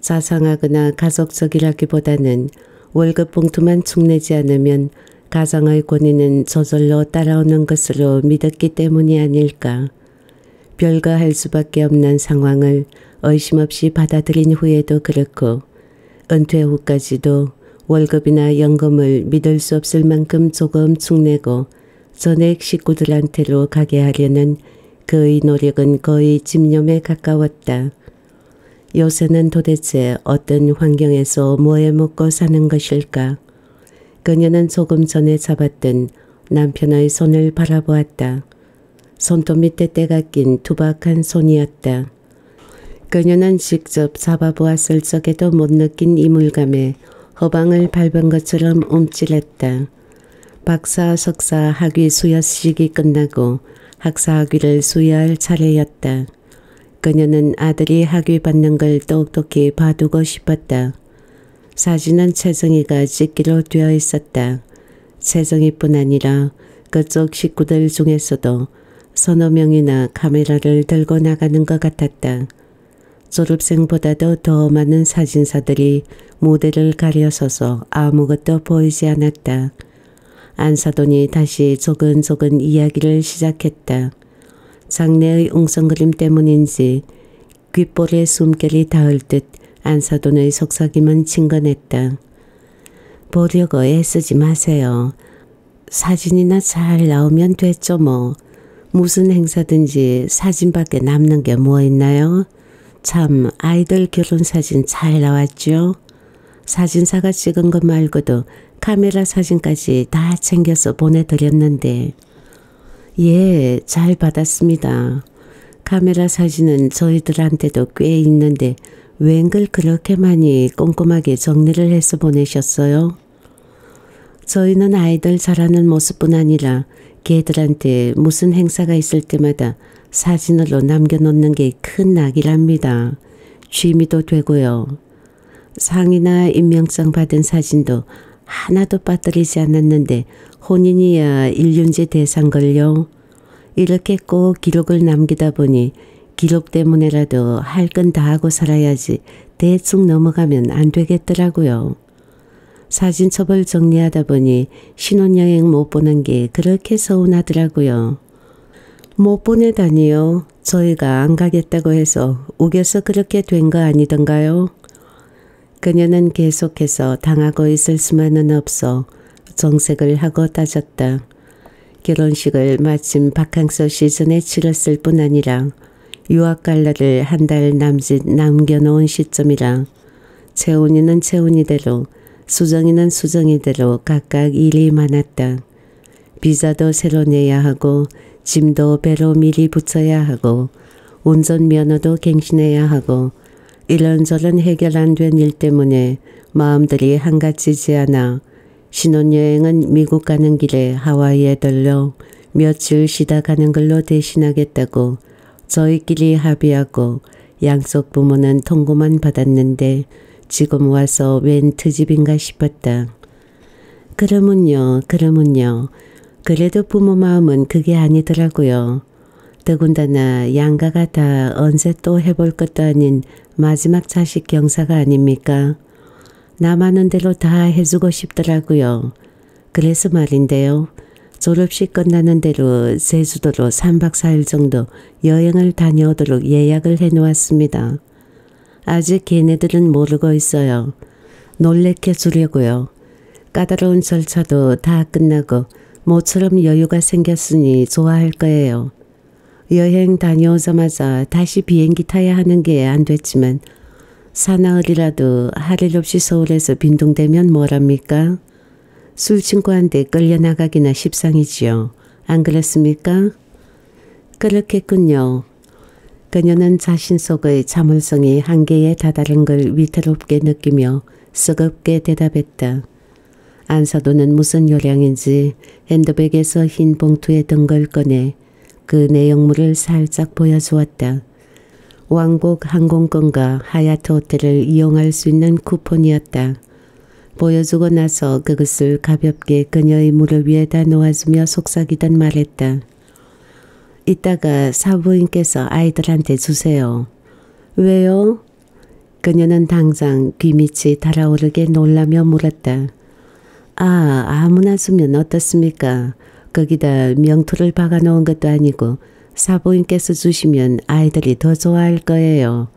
자상하거나 가족적이라기보다는 월급 봉투만 축내지 않으면 가정의 권위는 저절로 따라오는 것으로 믿었기 때문이 아닐까. 별거 할 수밖에 없는 상황을 의심 없이 받아들인 후에도 그렇고 은퇴 후까지도 월급이나 연금을 믿을 수 없을 만큼 조금 축내고 전액 식구들한테로 가게 하려는 그의 노력은 거의 집념에 가까웠다. 요새는 도대체 어떤 환경에서 뭐에 먹고 사는 것일까? 그녀는 조금 전에 잡았던 남편의 손을 바라보았다. 손톱 밑에 때가 낀 투박한 손이었다. 그녀는 직접 잡아보았을 적에도 못 느낀 이물감에 허방을 밟은 것처럼 움찔했다. 박사, 석사 학위 수여식이 끝나고 학사 학위를 수여할 차례였다. 그녀는 아들이 학위 받는 걸 똑똑히 봐두고 싶었다. 사진은 채정이가 찍기로 되어 있었다. 채정이뿐 아니라 그쪽 식구들 중에서도 서너 명이나 카메라를 들고 나가는 것 같았다. 졸업생보다도 더 많은 사진사들이 무대를 가려서서 아무것도 보이지 않았다. 안사돈이 다시 조근조근 이야기를 시작했다. 장래의 웅성그림 때문인지 귓볼에 숨결이 닿을 듯 안사돈의 속삭임은 친근했다. 보려고 애쓰지 마세요. 사진이나 잘 나오면 됐죠 뭐. 무슨 행사든지 사진밖에 남는 게 뭐 있나요? 참 아이들 결혼 사진 잘 나왔죠? 사진사가 찍은 것 말고도 카메라 사진까지 다 챙겨서 보내드렸는데 예, 잘 받았습니다. 카메라 사진은 저희들한테도 꽤 있는데 웬걸 그렇게 많이 꼼꼼하게 정리를 해서 보내셨어요? 저희는 아이들 자라는 모습뿐 아니라 걔들한테 무슨 행사가 있을 때마다 사진으로 남겨놓는 게 큰 낙이랍니다. 취미도 되고요. 상이나 임명장 받은 사진도 하나도 빠뜨리지 않았는데 혼인이야 일륜제 대상걸요. 이렇게 꼭 기록을 남기다 보니 기록 때문에라도 할 건 다 하고 살아야지 대충 넘어가면 안 되겠더라고요. 사진첩을 정리하다 보니 신혼여행 못 보는 게 그렇게 서운하더라고요. 못 보내다니요. 저희가 안 가겠다고 해서 우겨서 그렇게 된 거 아니던가요? 그녀는 계속해서 당하고 있을 수만은 없어 정색을 하고 따졌다. 결혼식을 마침 바캉스 시즌에 치렀을 뿐 아니라 유학 갈라를 한 달 남짓 남겨놓은 시점이라 채훈이는 채훈이대로 수정이는 수정이대로 각각 일이 많았다. 비자도 새로 내야 하고 짐도 배로 미리 붙여야 하고 운전 면허도 갱신해야 하고 이런저런 해결 안 된 일 때문에 마음들이 한가지지 않아 신혼여행은 미국 가는 길에 하와이에 들러 며칠 쉬다 가는 걸로 대신하겠다고 저희끼리 합의하고 양쪽 부모는 통고만 받았는데 지금 와서 웬 트집인가 싶었다. 그러면요, 그러면요. 그래도 부모 마음은 그게 아니더라고요. 더군다나 양가가 다 언제 또 해볼 것도 아닌 마지막 자식 경사가 아닙니까? 남하는 대로 다 해주고 싶더라고요. 그래서 말인데요. 졸업식 끝나는 대로 제주도로 3박 4일 정도 여행을 다녀오도록 예약을 해놓았습니다. 아직 걔네들은 모르고 있어요. 놀래켜 주려고요. 까다로운 절차도 다 끝나고 모처럼 여유가 생겼으니 좋아할 거예요. 여행 다녀오자마자 다시 비행기 타야 하는 게 안 됐지만 사나흘이라도 할일 없이 서울에서 빈둥대면 뭐랍니까? 술 친구한테 끌려나가기나 십상이지요. 안 그렇습니까? 그렇겠군요. 그녀는 자신 속의 자물성이 한계에 다다른 걸 위태롭게 느끼며 쓰겁게 대답했다. 안사도는 무슨 요량인지 핸드백에서 흰 봉투에 든 걸 꺼내 그 내용물을 살짝 보여주었다. 왕복 항공권과 하얏트 호텔을 이용할 수 있는 쿠폰이었다. 보여주고 나서 그것을 가볍게 그녀의 무릎 위에다 놓아주며 속삭이던 말했다. 이따가 사부인께서 아이들한테 주세요. 왜요? 그녀는 당장 귀밑이 달아오르게 놀라며 물었다. 아, 아무나 주면 어떻습니까? 거기다 명토를 박아놓은 것도 아니고 사부인께서 주시면 아이들이 더 좋아할 거예요.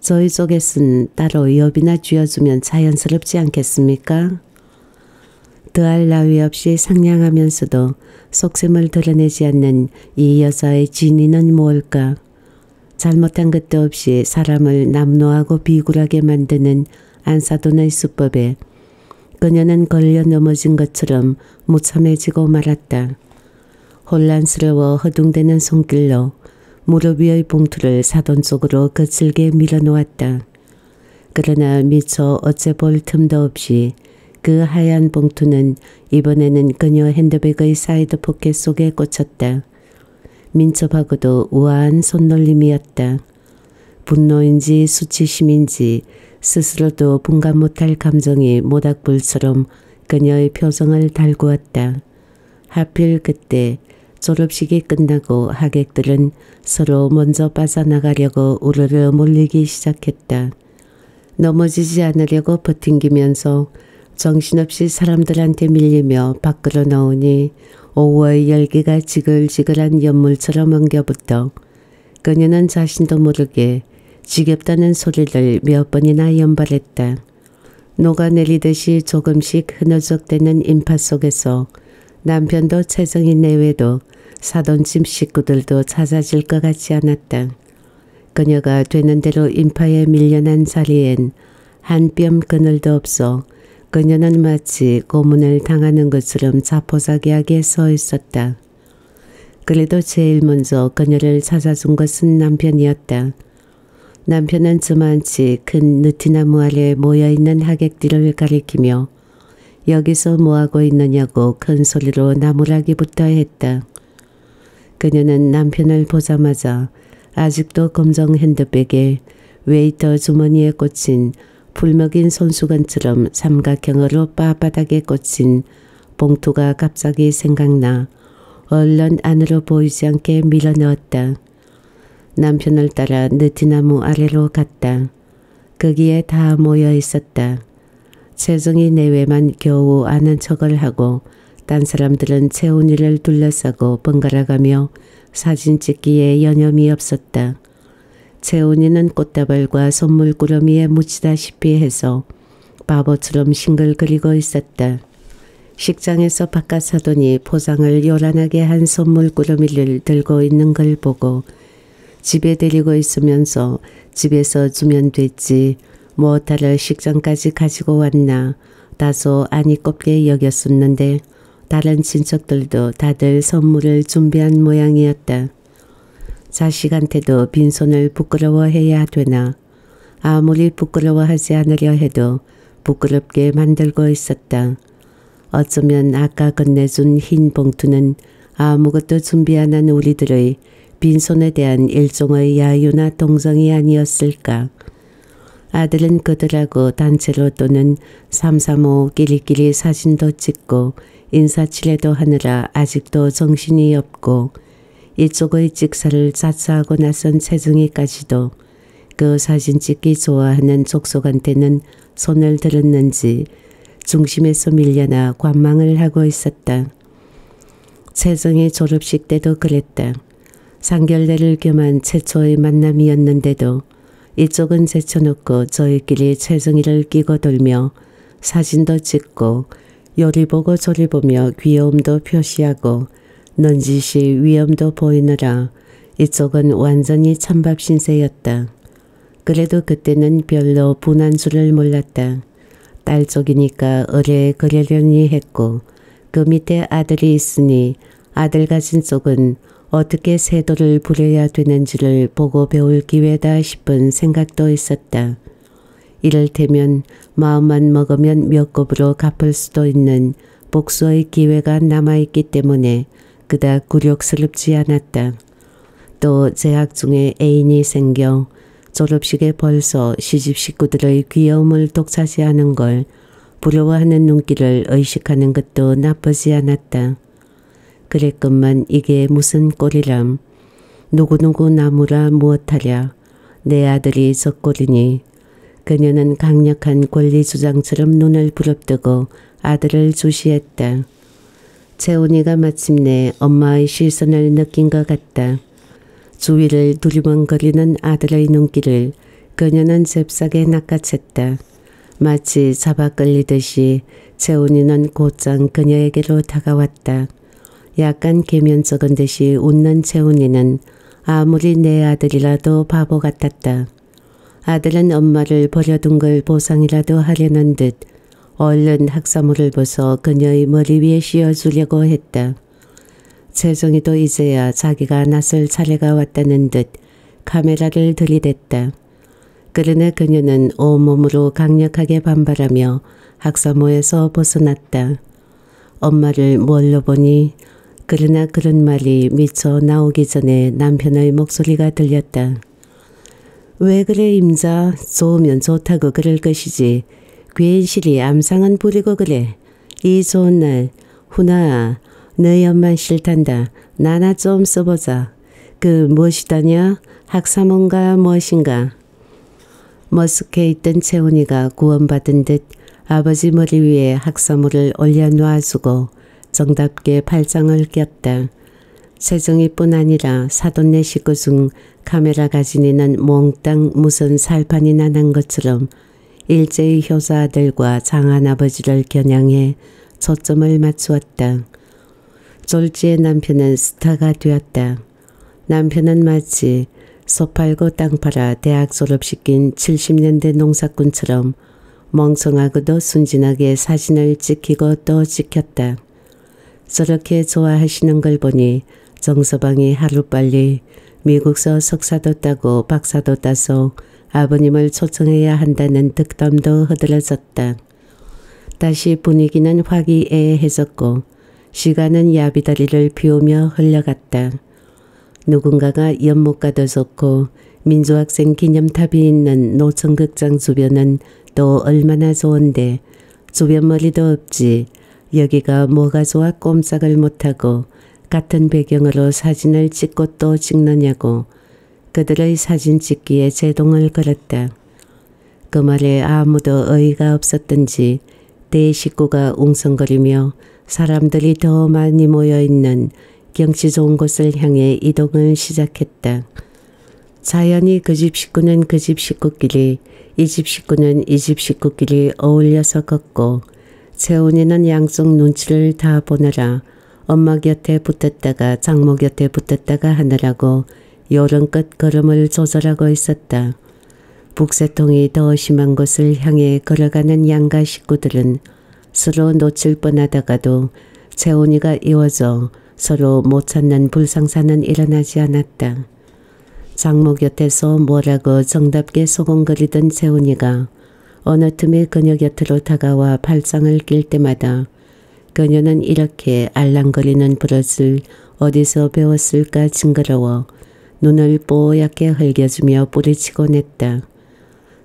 저희 쪽에선 따로 여비나 쥐어주면 자연스럽지 않겠습니까? 더할 나위 없이 상냥하면서도 속셈을 드러내지 않는 이 여자의 진위는 뭘까? 잘못한 것도 없이 사람을 남노하고 비굴하게 만드는 안사돈의 수법에 그녀는 걸려 넘어진 것처럼 무참해지고 말았다. 혼란스러워 허둥대는 손길로 무릎 위의 봉투를 사돈 쪽으로 거칠게 밀어놓았다. 그러나 미처 어째 볼 틈도 없이 그 하얀 봉투는 이번에는 그녀 핸드백의 사이드 포켓 속에 꽂혔다. 민첩하고도 우아한 손놀림이었다. 분노인지 수치심인지 스스로도 분간 못할 감정이 모닥불처럼 그녀의 표정을 달구었다. 하필 그때 졸업식이 끝나고 하객들은 서로 먼저 빠져나가려고 우르르 몰리기 시작했다. 넘어지지 않으려고 버팅기면서 정신없이 사람들한테 밀리며 밖으로 나오니 오후의 열기가 지글지글한 연물처럼 엉겨붙어 그녀는 자신도 모르게 지겹다는 소리를 몇 번이나 연발했다. 녹아내리듯이 조금씩 흐느적대는 인파 속에서 남편도 최정인 내외도 사돈집 식구들도 찾아질 것 같지 않았다. 그녀가 되는 대로 인파에 밀려난 자리엔 한 뼘 그늘도 없어 그녀는 마치 고문을 당하는 것처럼 자포자기하게 서 있었다. 그래도 제일 먼저 그녀를 찾아준 것은 남편이었다. 남편은 저만치 큰 느티나무 아래 모여있는 하객들을 가리키며 여기서 뭐하고 있느냐고 큰 소리로 나무라기부터 했다. 그녀는 남편을 보자마자 아직도 검정 핸드백에 웨이터 주머니에 꽂힌 불먹인 손수건처럼 삼각형으로 빳바닥에 꽂힌 봉투가 갑자기 생각나 얼른 안으로 보이지 않게 밀어넣었다. 남편을 따라 느티나무 아래로 갔다. 거기에 다 모여 있었다. 최정이 내외만 겨우 아는 척을 하고 딴 사람들은 채훈이를 둘러싸고 번갈아가며 사진 찍기에 여념이 없었다. 채훈이는 꽃다발과 선물 꾸러미에 묻히다시피 해서 바보처럼 싱글거리고 있었다. 식장에서 바깥 사돈이 포장을 요란하게 한 선물 꾸러미를 들고 있는 걸 보고 집에 데리고 있으면서 집에서 주면 됐지 뭐다를 식장까지 가지고 왔나 다소 안이 꼽게 여겼었는데 다른 친척들도 다들 선물을 준비한 모양이었다. 자식한테도 빈손을 부끄러워해야 되나 아무리 부끄러워하지 않으려 해도 부끄럽게 만들고 있었다. 어쩌면 아까 건네준 흰 봉투는 아무것도 준비 안 한 우리들의 빈손에 대한 일종의 야유나 동정이 아니었을까. 아들은 그들하고 단체로 또는 삼삼오 끼리끼리 사진도 찍고 인사치레도 하느라 아직도 정신이 없고 이쪽의 직사를 자처하고 나선 채중이까지도 그 사진 찍기 좋아하는 족속한테는 손을 들었는지 중심에서 밀려나 관망을 하고 있었다. 채정이 졸업식 때도 그랬다. 상결례를 겸한 최초의 만남이었는데도 이쪽은 제쳐놓고 저희끼리 채성이를 끼고 돌며 사진도 찍고 요리 보고 조리 보며 귀여움도 표시하고 넌지시 위험도 보이느라 이쪽은 완전히 찬밥 신세였다. 그래도 그때는 별로 분한 줄을 몰랐다. 딸 쪽이니까 의뢰 그러려니 했고 그 밑에 아들이 있으니 아들 가진 쪽은 어떻게 세도를 부려야 되는지를 보고 배울 기회다 싶은 생각도 있었다. 이를테면 마음만 먹으면 몇 곱으로 갚을 수도 있는 복수의 기회가 남아있기 때문에 그닥 굴욕스럽지 않았다. 또 재학 중에 애인이 생겨 졸업식에 벌써 시집 식구들의 귀여움을 독차지하는 걸 부러워하는 눈길을 의식하는 것도 나쁘지 않았다. 그랬건만 이게 무슨 꼴이람. 누구누구 나무라 무엇하랴. 내 아들이 저 꼴이니. 그녀는 강력한 권리주장처럼 눈을 부릅뜨고 아들을 주시했다. 채훈이가 마침내 엄마의 시선을 느낀 것 같다. 주위를 두리번거리는 아들의 눈길을 그녀는 잽싸게 낚아챘다. 마치 잡아 끌리듯이 채훈이는 곧장 그녀에게로 다가왔다. 약간 개면적은 듯이 웃는 채훈이는 아무리 내 아들이라도 바보 같았다. 아들은 엄마를 버려둔 걸 보상이라도 하려는 듯 얼른 학사물을 벗어 그녀의 머리 위에 씌워주려고 했다. 세정이도 이제야 자기가 나설 차례가 왔다는 듯 카메라를 들이댔다. 그러나 그녀는 온몸으로 강력하게 반발하며 학사모에서 벗어났다. 엄마를 뭘로 보니 그러나 그런 말이 미처 나오기 전에 남편의 목소리가 들렸다. 왜 그래 임자 좋으면 좋다고 그럴 것이지 괜시리 암상은 부리고 그래. 이 좋은 날 훈아 너희 엄만 싫단다. 나나 좀 써보자. 그 무엇이다냐? 학사문가 무엇인가? 머스케 있던 채훈이가 구원받은 듯 아버지 머리 위에 학사물을 올려놓아주고 정답게 팔짱을 꼈다. 세정이뿐 아니라 사돈네 식구 중 카메라가 지니는 몽땅 무슨 살판이 나 난 것처럼 일제히 효자 아들과 장한 아버지를 겨냥해 초점을 맞추었다. 졸지의 남편은 스타가 되었다. 남편은 마치 소 팔고 땅 팔아 대학 졸업시킨 70년대 농사꾼처럼 멍청하고도 순진하게 사진을 찍히고 또 찍혔다. 저렇게 좋아하시는 걸 보니 정서방이 하루빨리 미국서 석사도 따고 박사도 따서 아버님을 초청해야 한다는 득담도 흐드러졌다. 다시 분위기는 화기애애해졌고 시간은 야비다리를 비우며 흘러갔다. 누군가가 연못가도 좋고 민주학생 기념탑이 있는 노천극장 주변은 또 얼마나 좋은데 주변 머리도 없지 여기가 뭐가 좋아 꼼짝을 못하고 같은 배경으로 사진을 찍고 또 찍느냐고 그들의 사진 찍기에 제동을 걸었다. 그 말에 아무도 어이가 없었던지 대 식구가 웅성거리며 사람들이 더 많이 모여있는 경치 좋은 곳을 향해 이동을 시작했다. 자연히 그 집 식구는 그 집 식구끼리 이 집 식구는 이 집 식구끼리 어울려서 걷고 채훈이는 양쪽 눈치를 다 보느라 엄마 곁에 붙었다가 장모 곁에 붙었다가 하느라고 요런껏 걸음을 조절하고 있었다. 북새통이 더 심한 곳을 향해 걸어가는 양가 식구들은 서로 놓칠 뻔하다가도 채훈이가 이어져 서로 못 찾는 불상사는 일어나지 않았다. 장모 곁에서 뭐라고 정답게 소곤거리던 채훈이가 어느 틈에 그녀 곁으로 다가와 팔짱을 낄 때마다 그녀는 이렇게 알랑거리는 버릇을 어디서 배웠을까 징그러워 눈을 뽀얗게 흘겨주며 뿌리치곤 했다.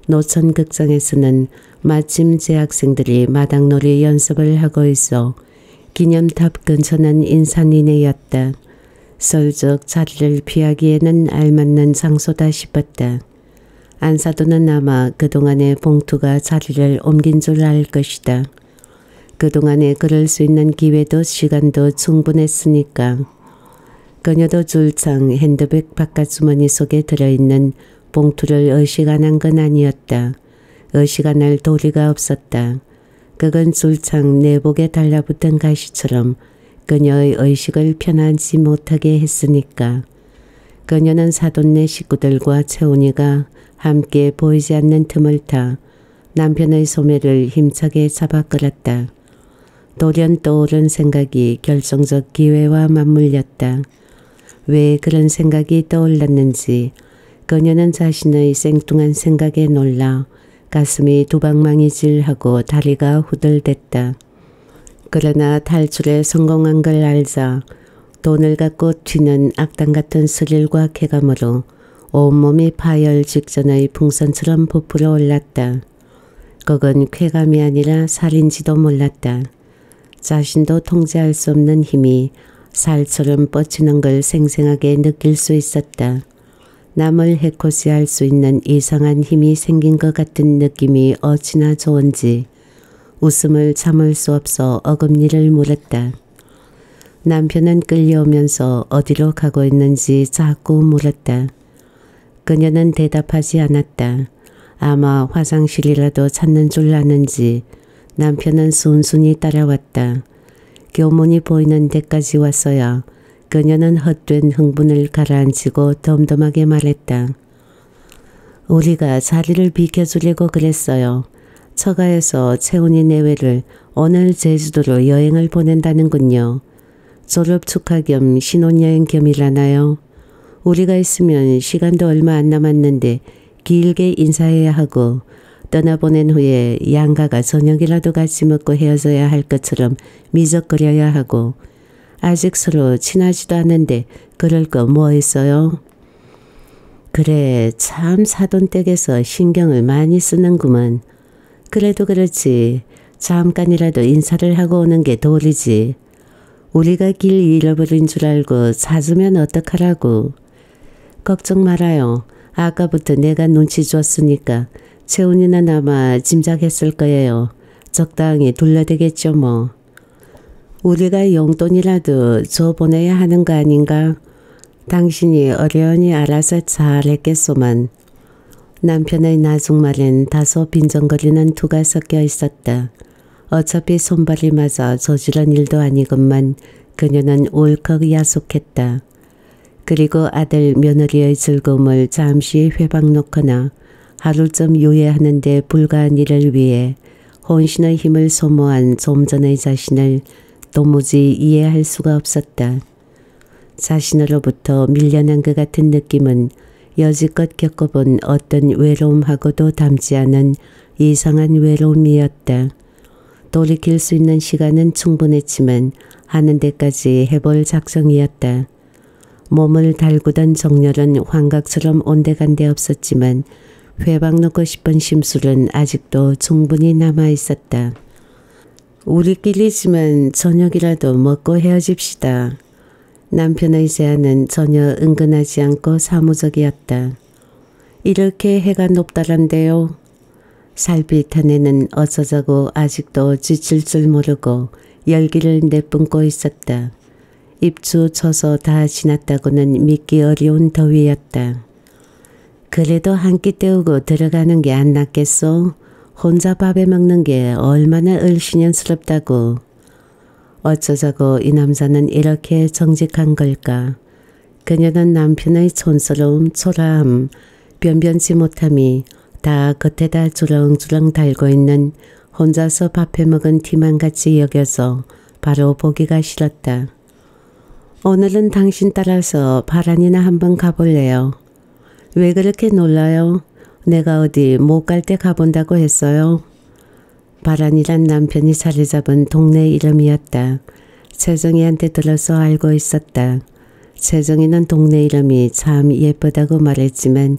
노천 극장에서는 마침 재학생들이 마당놀이 연습을 하고 있어 기념탑 근처는 인산이네였다. 설적 자리를 피하기에는 알맞는 장소다 싶었다. 안사도는 아마 그동안의 봉투가 자리를 옮긴 줄 알 것이다. 그동안에 그럴 수 있는 기회도 시간도 충분했으니까. 그녀도 줄창 핸드백 바깥주머니 속에 들어있는 봉투를 의식안한 건 아니었다. 의식안할 도리가 없었다. 그건 술창 내복에 달라붙은 가시처럼 그녀의 의식을 편하지 못하게 했으니까. 그녀는 사돈네 식구들과 채훈이가 함께 보이지 않는 틈을 타 남편의 소매를 힘차게 잡아 끌었다. 돌연 떠오른 생각이 결정적 기회와 맞물렸다. 왜 그런 생각이 떠올랐는지 그녀는 자신의 생뚱한 생각에 놀라 가슴이 두방망이질하고 다리가 후들댔다. 그러나 탈출에 성공한 걸 알자 돈을 갖고 튀는 악당 같은 스릴과 쾌감으로 온몸이 파열 직전의 풍선처럼 부풀어 올랐다. 그건 쾌감이 아니라 살인지도 몰랐다. 자신도 통제할 수 없는 힘이 살처럼 뻗치는 걸 생생하게 느낄 수 있었다. 남을 해코지할 수 있는 이상한 힘이 생긴 것 같은 느낌이 어찌나 좋은지 웃음을 참을 수 없어 어금니를 물었다. 남편은 끌려오면서 어디로 가고 있는지 자꾸 물었다. 그녀는 대답하지 않았다. 아마 화장실이라도 찾는 줄 아는지 남편은 순순히 따라왔다. 교문이 보이는 데까지 왔어야 그녀는 헛된 흥분을 가라앉히고 덤덤하게 말했다. 우리가 자리를 비켜주려고 그랬어요. 처가에서 채훈이 내외를 오늘 제주도로 여행을 보낸다는군요. 졸업 축하 겸 신혼여행 겸이라나요? 우리가 있으면 시간도 얼마 안 남았는데 길게 인사해야 하고 떠나보낸 후에 양가가 저녁이라도 같이 먹고 헤어져야 할 것처럼 미적거려야 하고 아직 서로 친하지도 않은데 그럴 거 뭐 있어요? 그래 참 사돈댁에서 신경을 많이 쓰는구먼. 그래도 그렇지 잠깐이라도 인사를 하고 오는 게 도리지. 우리가 길 잃어버린 줄 알고 찾으면 어떡하라고. 걱정 말아요. 아까부터 내가 눈치 줬으니까 채훈이나 남아 짐작했을 거예요. 적당히 둘러대겠죠 뭐. 우리가 용돈이라도 줘 보내야 하는 거 아닌가? 당신이 어련히 알아서 잘했겠소만. 남편의 나중말엔 다소 빈정거리는 투가 섞여 있었다. 어차피 손발이 맞아 저지른 일도 아니건만 그녀는 울컥 야속했다. 그리고 아들 며느리의 즐거움을 잠시 회방 놓거나 하루쯤 유예하는 데 불과한 일을 위해 혼신의 힘을 소모한 좀 전의 자신을 도무지 이해할 수가 없었다. 자신으로부터 밀려난 것 같은 느낌은 여지껏 겪어본 어떤 외로움하고도 닮지 않은 이상한 외로움이었다. 돌이킬 수 있는 시간은 충분했지만 하는 데까지 해볼 작정이었다. 몸을 달구던 정열은 환각처럼 온데간데 없었지만 회방 놓고 싶은 심술은 아직도 충분히 남아 있었다. 우리끼리지만 저녁이라도 먹고 헤어집시다. 남편의 제안은 전혀 은근하지 않고 사무적이었다. 이렇게 해가 높다란데요. 살빛한 애는 어쩌자고 아직도 지칠 줄 모르고 열기를 내뿜고 있었다. 입주 쳐서 다 지났다고는 믿기 어려운 더위였다. 그래도 한 끼 때우고 들어가는 게 안 낫겠소? 혼자 밥에 먹는 게 얼마나 을신연스럽다고. 어쩌자고 이 남자는 이렇게 정직한 걸까. 그녀는 남편의 촌스러움, 초라함, 변변치 못함이 다 겉에다 주렁주렁 달고 있는 혼자서 밥해 먹은 티만 같이 여겨서 바로 보기가 싫었다. 오늘은 당신 따라서 바란이나 한번 가볼래요. 왜 그렇게 놀라요? 내가 어디 못 갈 때 가본다고 했어요. 바란이란 남편이 자리 잡은 동네 이름이었다. 채정이한테 들어서 알고 있었다. 채정이는 동네 이름이 참 예쁘다고 말했지만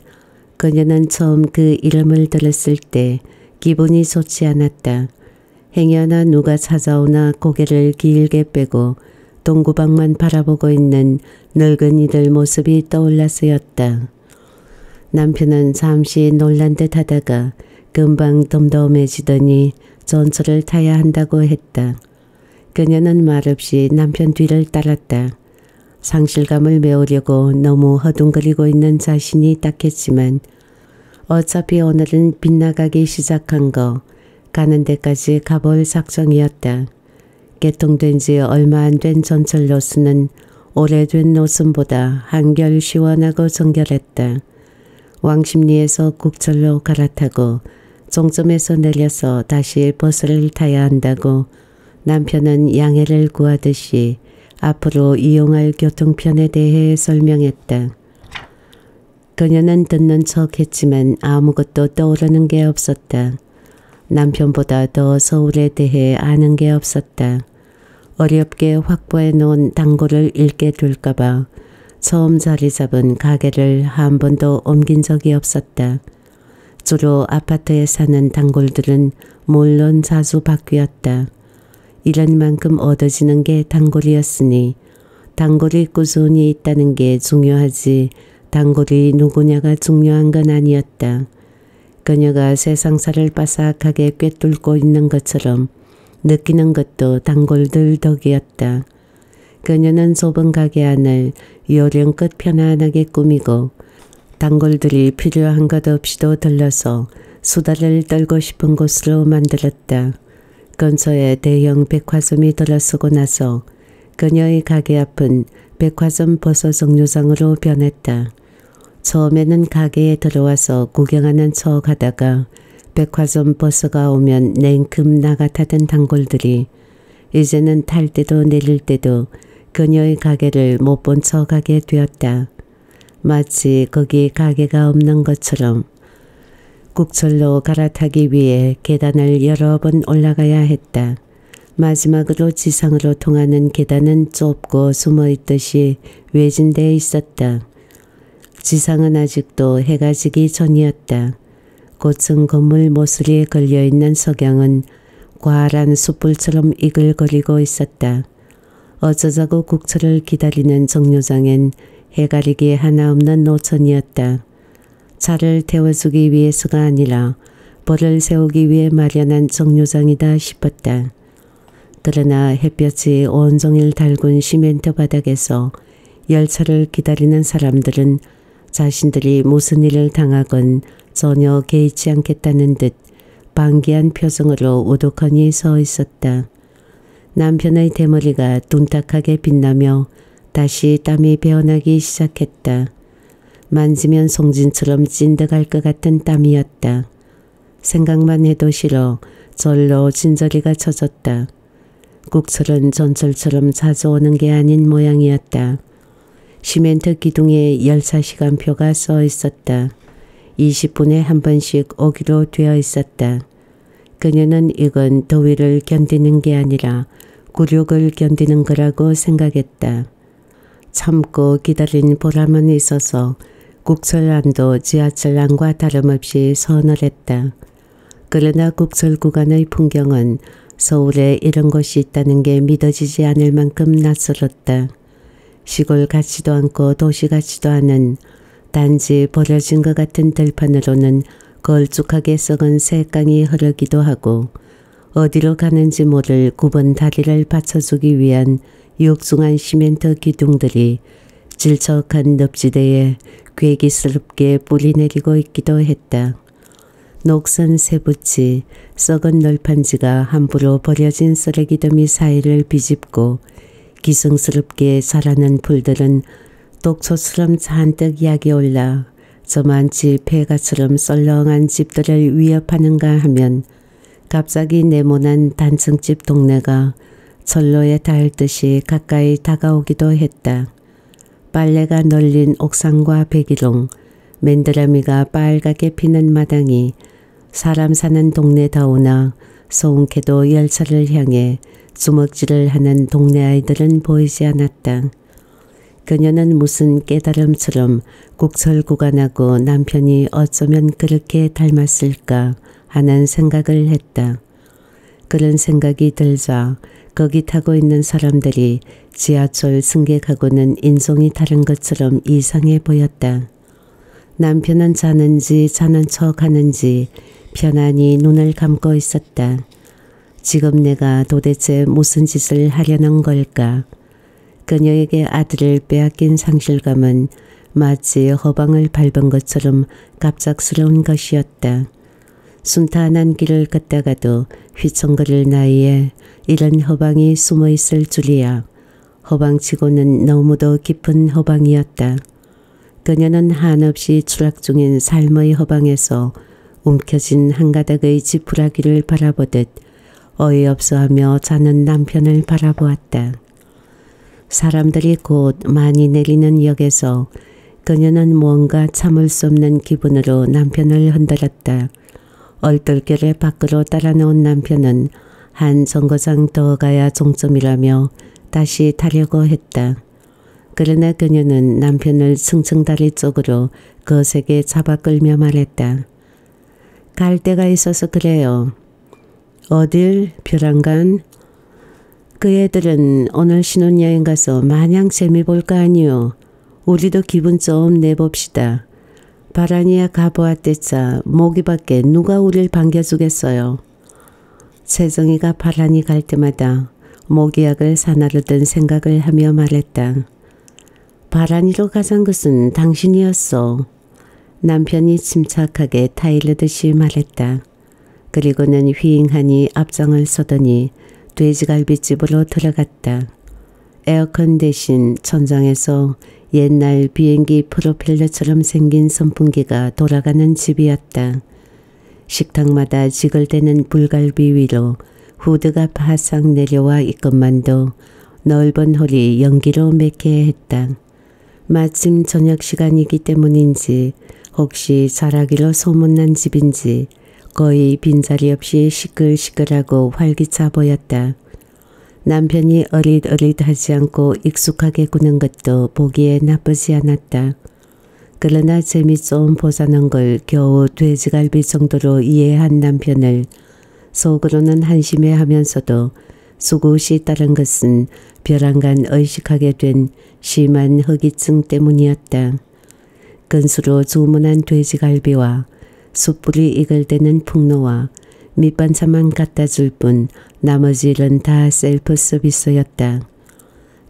그녀는 처음 그 이름을 들었을 때 기분이 좋지 않았다. 행여나 누가 찾아오나 고개를 길게 빼고 동구방만 바라보고 있는 늙은이들 모습이 떠올라서였다. 남편은 잠시 놀란 듯 하다가 금방 덤덤해지더니 전철을 타야 한다고 했다. 그녀는 말없이 남편 뒤를 따랐다. 상실감을 메우려고 너무 허둥거리고 있는 자신이 딱했지만 어차피 오늘은 빗나가기 시작한 거 가는 데까지 가볼 작정이었다. 개통된 지 얼마 안 된 전철 노선은 오래된 노선보다 한결 시원하고 정결했다. 왕십리에서 국철로 갈아타고 종점에서 내려서 다시 버스를 타야 한다고 남편은 양해를 구하듯이 앞으로 이용할 교통편에 대해 설명했다. 그녀는 듣는 척 했지만 아무것도 떠오르는 게 없었다. 남편보다 더 서울에 대해 아는 게 없었다. 어렵게 확보해 놓은 단골을 잃게 될까봐 처음 자리 잡은 가게를 한 번도 옮긴 적이 없었다. 주로 아파트에 사는 단골들은 물론 자주 바뀌었다. 이런 만큼 얻어지는 게 단골이었으니 단골이 꾸준히 있다는 게 중요하지 단골이 누구냐가 중요한 건 아니었다. 그녀가 세상사를 바삭하게 꿰뚫고 있는 것처럼 느끼는 것도 단골들 덕이었다. 그녀는 좁은 가게 안을 요령껏 편안하게 꾸미고 단골들이 필요한 것 없이도 들러서 수다를 떨고 싶은 곳으로 만들었다. 근처에 대형 백화점이 들어서고 나서 그녀의 가게 앞은 백화점 버섯 정류장으로 변했다. 처음에는 가게에 들어와서 구경하는 척 하다가 백화점 버스가 오면 냉큼 나가 타던 단골들이 이제는 탈 때도 내릴 때도 그녀의 가게를 못 본 척 하게 되었다. 마치 거기 가게가 없는 것처럼 국철로 갈아타기 위해 계단을 여러 번 올라가야 했다. 마지막으로 지상으로 통하는 계단은 좁고 숨어있듯이 외진되어 있었다. 지상은 아직도 해가 지기 전이었다. 고층 건물 모서리에 걸려있는 석양은 과한 숯불처럼 이글거리고 있었다. 어쩌자고 국철을 기다리는 정류장엔 해가리기 하나 없는 노천이었다. 차를 태워주기 위해서가 아니라 벌을 세우기 위해 마련한 정류장이다 싶었다. 그러나 햇볕이 온종일 달군 시멘트 바닥에서 열차를 기다리는 사람들은 자신들이 무슨 일을 당하건 전혀 개의치 않겠다는 듯 방기한 표정으로 우두커니 서 있었다. 남편의 대머리가 둔탁하게 빛나며 다시 땀이 배어나기 시작했다. 만지면 송진처럼 찐득할 것 같은 땀이었다. 생각만 해도 싫어 절로 진저리가 쳐졌다. 국철은 전철처럼 자주 오는 게 아닌 모양이었다. 시멘트 기둥에 열차 시간표가 써 있었다. 20분에 한 번씩 오기로 되어 있었다. 그녀는 이건 더위를 견디는 게 아니라 굴욕을 견디는 거라고 생각했다. 참고 기다린 보람은 있어서 국철 안도 지하철 안과 다름없이 서늘했다. 그러나 국철 구간의 풍경은 서울에 이런 곳이 있다는 게 믿어지지 않을 만큼 낯설었다. 시골 같지도 않고 도시 같지도 않은 단지 버려진 것 같은 들판으로는 걸쭉하게 썩은 새깡이 흐르기도 하고 어디로 가는지 모를 굽은 다리를 받쳐주기 위한 육중한 시멘트 기둥들이 질척한 늪지대에 괴기스럽게 뿌리 내리고 있기도 했다. 녹선 새붙이 썩은 널판지가 함부로 버려진 쓰레기 더미 사이를 비집고 기승스럽게 자라는 풀들은 독초처럼 잔뜩 약이 올라 저만치 폐가처럼 썰렁한 집들을 위협하는가 하면 갑자기 네모난 단층집 동네가 철로에 닿을 듯이 가까이 다가오기도 했다. 빨래가 널린 옥상과 백일홍, 맨드라미가 빨갛게 피는 마당이 사람 사는 동네다우나 소운케도 열차를 향해 주먹질을 하는 동네 아이들은 보이지 않았다. 그녀는 무슨 깨달음처럼 국철 구간하고 남편이 어쩌면 그렇게 닮았을까 하는 생각을 했다. 그런 생각이 들자 거기 타고 있는 사람들이 지하철 승객하고는 인종이 다른 것처럼 이상해 보였다. 남편은 자는지 자는 척 하는지 편안히 눈을 감고 있었다. 지금 내가 도대체 무슨 짓을 하려는 걸까? 그녀에게 아들을 빼앗긴 상실감은 마치 허방을 밟은 것처럼 갑작스러운 것이었다. 순탄한 길을 걷다가도 휘청거릴 나이에 이런 허방이 숨어 있을 줄이야. 허방치고는 너무도 깊은 허방이었다. 그녀는 한없이 추락 중인 삶의 허방에서 움켜진 한 가닥의 지푸라기를 바라보듯 어이없어하며 자는 남편을 바라보았다. 사람들이 곧 많이 내리는 역에서 그녀는 뭔가 참을 수 없는 기분으로 남편을 흔들었다. 얼떨결에 밖으로 따라 나온 남편은 한 정거장 더 가야 종점이라며 다시 타려고 했다. 그러나 그녀는 남편을 승층다리 쪽으로 거세게 잡아 끌며 말했다. 갈 데가 있어서 그래요. 어딜? 벼랑간? 그 애들은 오늘 신혼여행 가서 마냥 재미 볼 거 아니오. 우리도 기분 좀 내봅시다. 바라니아 가보았댔자 모기 밖에 누가 우릴 반겨주겠어요. 세정이가 바라니 갈 때마다 모기약을 사나르던 생각을 하며 말했다. 바라니로 가san 것은 당신이었어. 남편이 침착하게 타일르듯이 말했다. 그리고는 휘잉하니 앞장을 서더니 돼지갈비집으로 들어갔다. 에어컨 대신 천장에서 옛날 비행기 프로펠러처럼 생긴 선풍기가 돌아가는 집이었다. 식탁마다 지글대는 불갈비 위로 후드가 바싹 내려와 있건만도 넓은 홀이 연기로 매캐했다. 마침 저녁 시간이기 때문인지 혹시 자라기로 소문난 집인지 거의 빈자리 없이 시끌시끌하고 활기차 보였다. 남편이 어릿어릿하지 않고 익숙하게 구는 것도 보기에 나쁘지 않았다. 그러나 재미 좀 보자는 걸 겨우 돼지갈비 정도로 이해한 남편을 속으로는 한심해 하면서도 수고시 따른 것은 벼랑간 의식하게 된 심한 허기증 때문이었다. 근수로 주문한 돼지갈비와 숯불이 이글대는 풍로와 밑반찬만 갖다 줄 뿐 나머지 일은 다 셀프 서비스였다.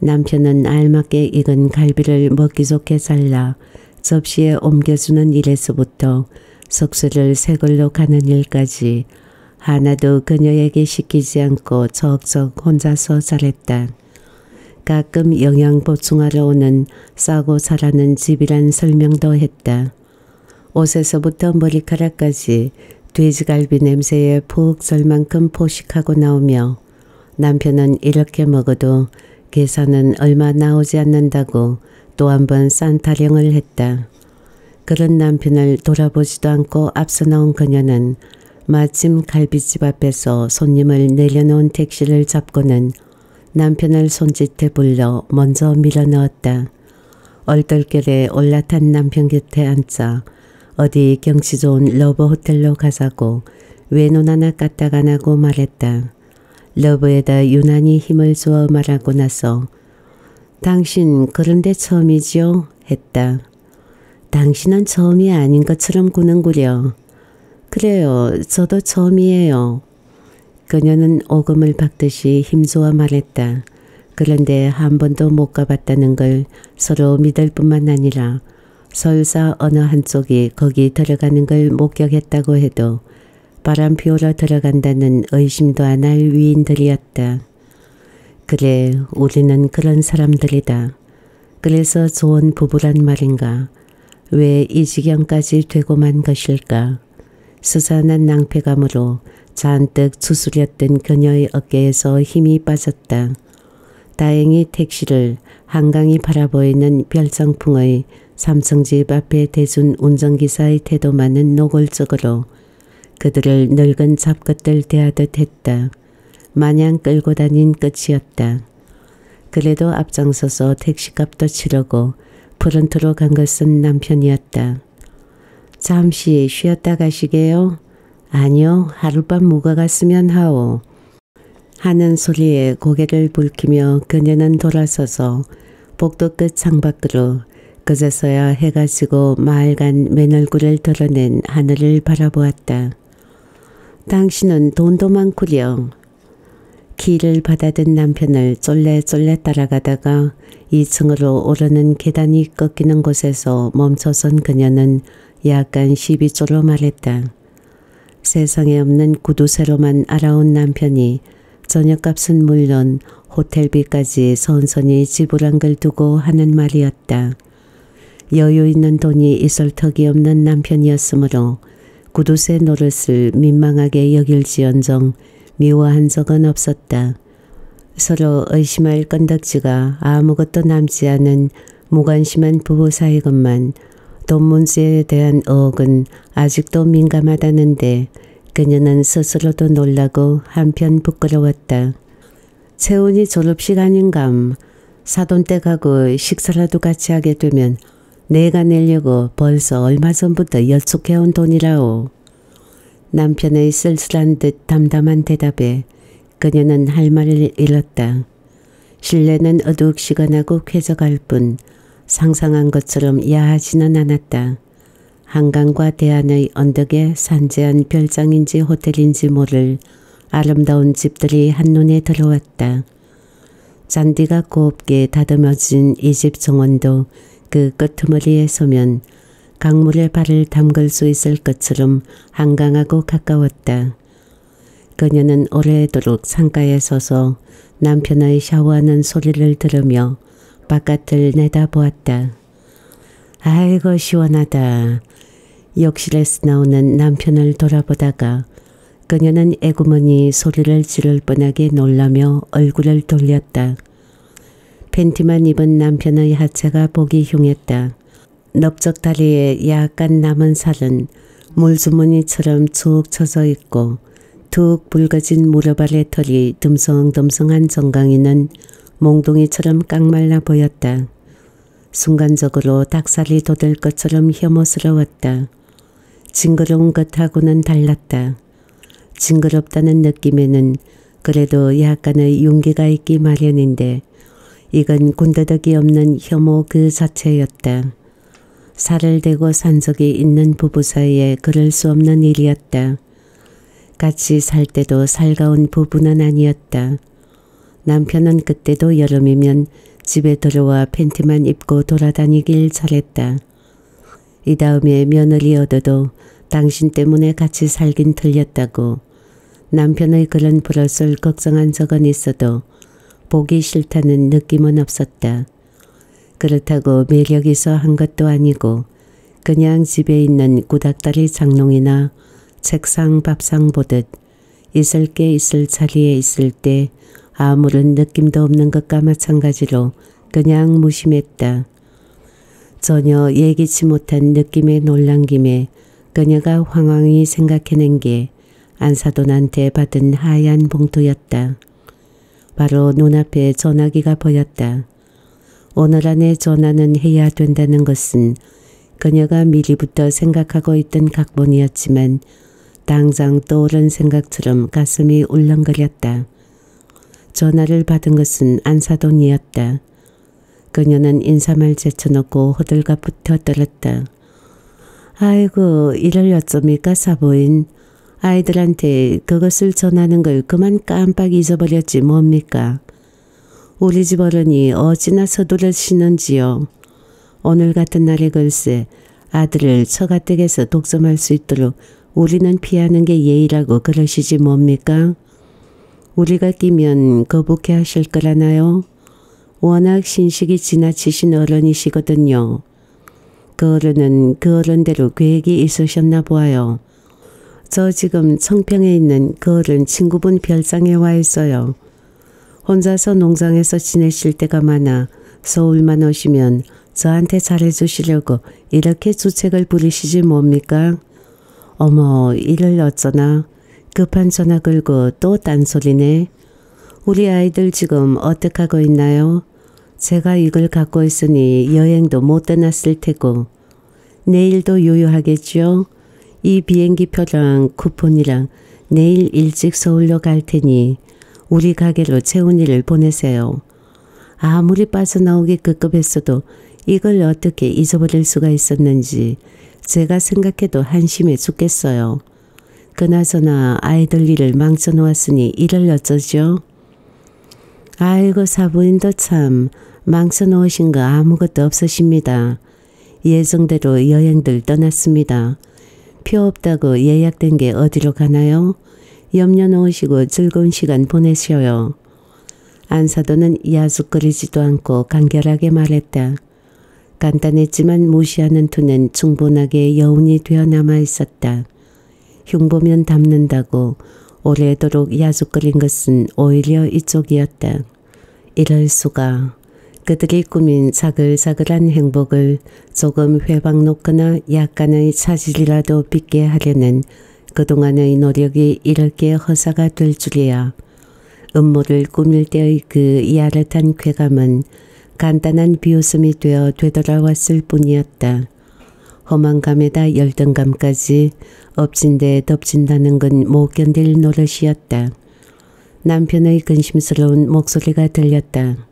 남편은 알맞게 익은 갈비를 먹기 좋게 잘라 접시에 옮겨주는 일에서부터 석쇠를 새 걸로 가는 일까지 하나도 그녀에게 시키지 않고 적적 혼자서 잘했다. 가끔 영양 보충하러 오는 싸고 잘하는 집이란 설명도 했다. 옷에서부터 머리카락까지 돼지갈비 냄새에 푹 설 만큼 포식하고 나오며 남편은 이렇게 먹어도 계산은 얼마 나오지 않는다고 또 한 번 싼 타령을 했다. 그런 남편을 돌아보지도 않고 앞서 나온 그녀는 마침 갈비집 앞에서 손님을 내려놓은 택시를 잡고는 남편을 손짓해 불러 먼저 밀어넣었다. 얼떨결에 올라탄 남편 곁에 앉자 어디 경치 좋은 러브 호텔로 가자고 외눈 하나 까딱 안 하고 말했다. 러브에다 유난히 힘을 주어 말하고 나서 당신 그런데 처음이지요? 했다. 당신은 처음이 아닌 것처럼 구는구려. 그래요. 저도 처음이에요. 그녀는 오금을 박듯이 힘주어 말했다. 그런데 한 번도 못 가봤다는 걸 서로 믿을 뿐만 아니라 설사 어느 한쪽이 거기 들어가는 걸 목격했다고 해도 바람 피우러 들어간다는 의심도 안 할 위인들이었다. 그래, 우리는 그런 사람들이다. 그래서 좋은 부부란 말인가. 왜 이 지경까지 되고만 것일까. 스산한 낭패감으로 잔뜩 추스렸던 그녀의 어깨에서 힘이 빠졌다. 다행히 택시를 한강이 바라보이는 별장풍의 삼성집 앞에 대준 운전기사의 태도만은 노골적으로 그들을 늙은 잡것들 대하듯 했다. 마냥 끌고 다닌 끝이었다. 그래도 앞장서서 택시값도 치르고 프런트로 간 것은 남편이었다. 잠시 쉬었다 가시게요? 아니요, 하룻밤 묵어 갔으면 하오. 하는 소리에 고개를 붉히며 그녀는 돌아서서 복도 끝 창밖으로 그제서야 해가 지고 마을간 맨얼굴을 드러낸 하늘을 바라보았다. 당신은 돈도 많구려. 길을 받아든 남편을 쫄래쫄래 따라가다가 2층으로 오르는 계단이 꺾이는 곳에서 멈춰선 그녀는 약간 시비조로 말했다. 세상에 없는 구두쇠로만 알아온 남편이 저녁값은 물론 호텔비까지 선선히 지불한 걸 두고 하는 말이었다. 여유 있는 돈이 있을 턱이 없는 남편이었으므로 구두쇠 노릇을 민망하게 여길지언정 미워한 적은 없었다. 서로 의심할 건덕지가 아무것도 남지 않은 무관심한 부부 사이건만 돈 문제에 대한 의혹은 아직도 민감하다는데 그녀는 스스로도 놀라고 한편 부끄러웠다. 채훈이 졸업식 아닌감. 사돈 댁 가고 식사라도 같이 하게 되면 내가 내려고 벌써 얼마 전부터 열촉해온 돈이라오. 남편의 쓸쓸한 듯 담담한 대답에 그녀는 할 말을 잃었다. 실내는 어둑시건하고 쾌적할 뿐 상상한 것처럼 야하지는 않았다. 한강과 대안의 언덕에 산재한 별장인지 호텔인지 모를 아름다운 집들이 한눈에 들어왔다. 잔디가 곱게 다듬어진 이 집 정원도 그 끄트머리에 서면 강물에 발을 담글 수 있을 것처럼 한강하고 가까웠다. 그녀는 오래도록 창가에 서서 남편의 샤워하는 소리를 들으며 바깥을 내다보았다. 아이고 시원하다. 욕실에서 나오는 남편을 돌아보다가 그녀는 애구머니 소리를 지를 뻔하게 놀라며 얼굴을 돌렸다. 팬티만 입은 남편의 하체가 보기 흉했다. 넓적 다리에 약간 남은 살은 물주머니처럼 쭉 쳐져 있고 툭 붉어진 무릎 아래 털이 듬성듬성한 정강이는 몽둥이처럼 깡말라 보였다. 순간적으로 닭살이 돋을 것처럼 혐오스러웠다. 징그러운 것하고는 달랐다. 징그럽다는 느낌에는 그래도 약간의 용기가 있기 마련인데 이건 군더더기 없는 혐오 그 자체였다. 살을 대고 산 적이 있는 부부 사이에 그럴 수 없는 일이었다. 같이 살 때도 살가운 부부는 아니었다. 남편은 그때도 여름이면 집에 들어와 팬티만 입고 돌아다니길 잘했다. 이 다음에 며느리 얻어도 당신 때문에 같이 살긴 틀렸다고 남편의 그런 버릇을 걱정한 적은 있어도 보기 싫다는 느낌은 없었다. 그렇다고 매력 있어 한 것도 아니고 그냥 집에 있는 구닥다리 장롱이나 책상 밥상 보듯 있을 게 있을 자리에 있을 때 아무런 느낌도 없는 것과 마찬가지로 그냥 무심했다. 전혀 예기치 못한 느낌에 놀란 김에 그녀가 황황히 생각해낸 게 안사돈한테 받은 하얀 봉투였다. 바로 눈앞에 전화기가 보였다. 오늘 안에 전화는 해야 된다는 것은 그녀가 미리부터 생각하고 있던 각본이었지만 당장 떠오른 생각처럼 가슴이 울렁거렸다. 전화를 받은 것은 안사돈이었다. 그녀는 인사말 제쳐놓고 붙어 떨었다. 아이고 이럴 어쩝니까 사부인. 아이들한테 그것을 전하는 걸 그만 깜빡 잊어버렸지 뭡니까. 우리 집 어른이 어찌나 서두르시는지요. 오늘 같은 날에 글쎄 아들을 처가댁에서 독점할 수 있도록 우리는 피하는 게 예의라고 그러시지 뭡니까? 우리가 끼면 거북해 하실 거라나요? 워낙 신식이 지나치신 어른이시거든요. 그 어른은 그 어른대로 계획이 있으셨나 보아요. 저 지금 청평에 있는 그 어른 친구분 별장에 와 있어요. 혼자서 농장에서 지내실 때가 많아 서울만 오시면 저한테 잘해주시려고 이렇게 주책을 부리시지 뭡니까? 어머 이를 어쩌나 급한 전화 걸고 또 딴소리네. 우리 아이들 지금 어떡하고 있나요? 제가 이걸 갖고 있으니 여행도 못 떠났을 테고 내일도 유효하겠죠? 이 비행기 표랑 쿠폰이랑 내일 일찍 서울로 갈 테니 우리 가게로 채훈이를 보내세요. 아무리 빠져나오기 급급했어도 이걸 어떻게 잊어버릴 수가 있었는지 제가 생각해도 한심해 죽겠어요. 그나저나 아이들 일을 망쳐놓았으니 이를 어쩌죠? 아이고 사부인도 참 망쳐 놓으신 거 아무것도 없으십니다. 예정대로 여행들 떠났습니다. 표 없다고 예약된 게 어디로 가나요? 염려 놓으시고 즐거운 시간 보내셔요. 안사도는 야속거리지도 않고 간결하게 말했다. 간단했지만 무시하는 투는 충분하게 여운이 되어 남아 있었다. 흉보면 담는다고 오래도록 야속거린 것은 오히려 이쪽이었다. 이럴 수가. 그들이 꾸민 사글사글한 행복을 조금 회방 놓거나 약간의 차질이라도 빚게 하려는 그동안의 노력이 이렇게 허사가 될 줄이야. 음모를 꾸밀 때의 그 야릇한 쾌감은 간단한 비웃음이 되어 되돌아왔을 뿐이었다. 험한 감에다 열등감까지 엎친 데 덮친다는 건 못 견딜 노릇이었다. 남편의 근심스러운 목소리가 들렸다.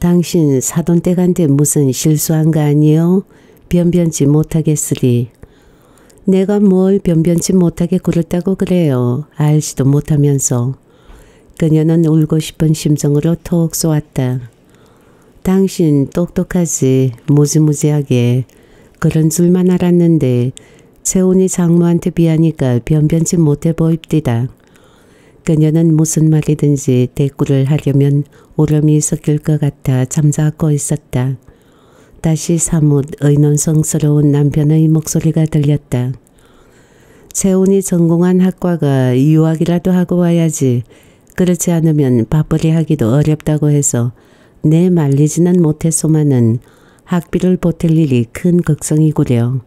당신 사돈 댁한테 무슨 실수한 거 아니요? 변변치 못하겠으리. 내가 뭘 변변치 못하게 굴었다고 그래요. 알지도 못하면서. 그녀는 울고 싶은 심정으로 톡 쏘았다. 당신 똑똑하지 무지무지하게 그런 줄만 알았는데 세훈이 장모한테 비하니까 변변치 못해 보입디다. 그녀는 무슨 말이든지 대꾸를 하려면 울음이 섞일 것 같아 잠자코 있었다. 다시 사뭇 의논성스러운 남편의 목소리가 들렸다. 세훈이 전공한 학과가 유학이라도 하고 와야지. 그렇지 않으면 밥벌이 하기도 어렵다고 해서 내 말리지는 못했소만은 학비를 보탤 일이 큰 걱정이구려.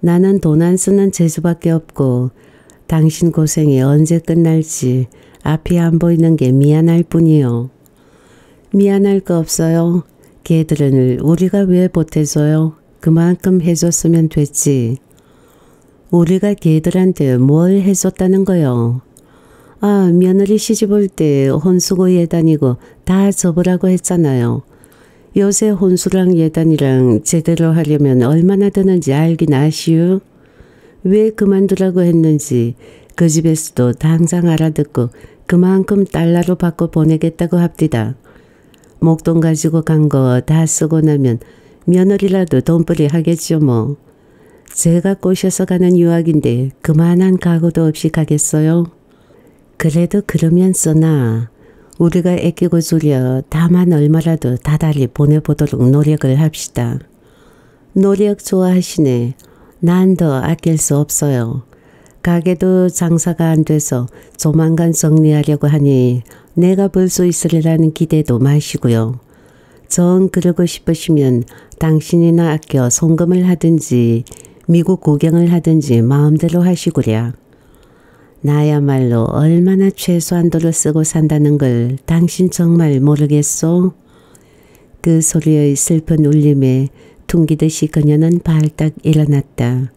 나는 돈 안 쓰는 재수밖에 없고 당신 고생이 언제 끝날지 앞이 안 보이는 게 미안할 뿐이요. 미안할 거 없어요. 걔들은 우리가 왜 보태줘요? 그만큼 해줬으면 됐지. 우리가 걔들한테 뭘 해줬다는 거요? 아 며느리 시집 올 때 혼수고 예단이고 다 접으라고 했잖아요. 요새 혼수랑 예단이랑 제대로 하려면 얼마나 드는지 알긴 아시오? 왜 그만두라고 했는지 그 집에서도 당장 알아듣고 그만큼 달러로 바꿔 보내겠다고 합디다. 목돈 가지고 간 거 다 쓰고 나면 며느리라도 돈벌이 하겠죠 뭐. 제가 꼬셔서 가는 유학인데 그만한 각오도 없이 가겠어요? 그래도 그러면 써나 우리가 애끼고 줄여 다만 얼마라도 다달이 보내보도록 노력을 합시다. 노력 좋아하시네. 난 더 아낄 수 없어요. 가게도 장사가 안 돼서 조만간 정리하려고 하니 내가 볼 수 있으리라는 기대도 마시고요. 정 그러고 싶으시면 당신이나 아껴 송금을 하든지 미국 구경을 하든지 마음대로 하시구랴. 나야말로 얼마나 최소한 도를 쓰고 산다는 걸 당신 정말 모르겠소? 그 소리의 슬픈 울림에 퉁기듯이 그녀는 발딱 일어났다.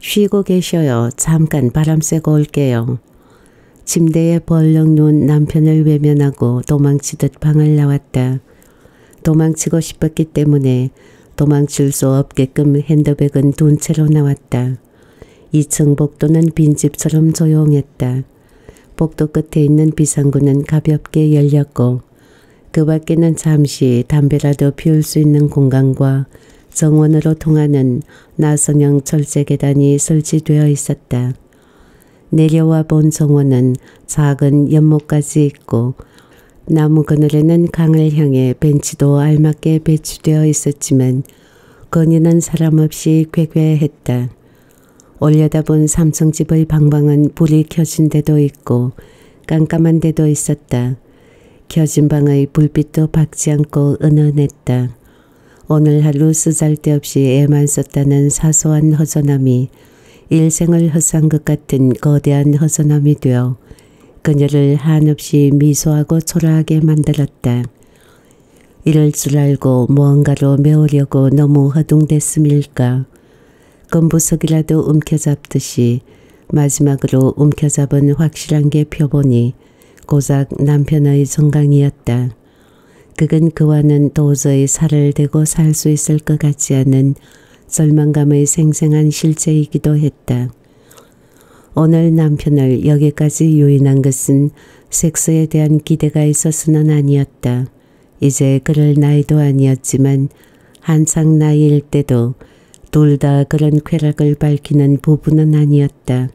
쉬고 계셔요. 잠깐 바람 쐬고 올게요. 침대에 벌렁 누운 남편을 외면하고 도망치듯 방을 나왔다. 도망치고 싶었기 때문에 도망칠 수 없게끔 핸드백은 둔 채로 나왔다. 2층 복도는 빈집처럼 조용했다. 복도 끝에 있는 비상구는 가볍게 열렸고 그 밖에는 잠시 담배라도 피울 수 있는 공간과 정원으로 통하는 나선형 철제 계단이 설치되어 있었다. 내려와 본 정원은 작은 연못까지 있고 나무 그늘에는 강을 향해 벤치도 알맞게 배치되어 있었지만 거니는 사람 없이 괴괴했다. 올려다본 삼성집의 방방은 불이 켜진 데도 있고 깜깜한 데도 있었다. 켜진 방의 불빛도 밝지 않고 은은했다. 오늘 하루 쓰잘데없이 애만 썼다는 사소한 허전함이 일생을 헛산 것 같은 거대한 허전함이 되어 그녀를 한없이 미소하고 초라하게 만들었다. 이럴 줄 알고 무언가로 메우려고 너무 허둥댔음일까. 건부석이라도 움켜잡듯이 마지막으로 움켜잡은 확실한 게 표보니 고작 남편의 정강이었다. 그건 그와는 도저히 살을 대고 살 수 있을 것 같지 않은 절망감의 생생한 실제이기도 했다. 오늘 남편을 여기까지 요인한 것은 섹스에 대한 기대가 있어서는 아니었다. 이제 그럴 나이도 아니었지만 한창 나이일 때도 둘 다 그런 쾌락을 밝히는 부부는 아니었다.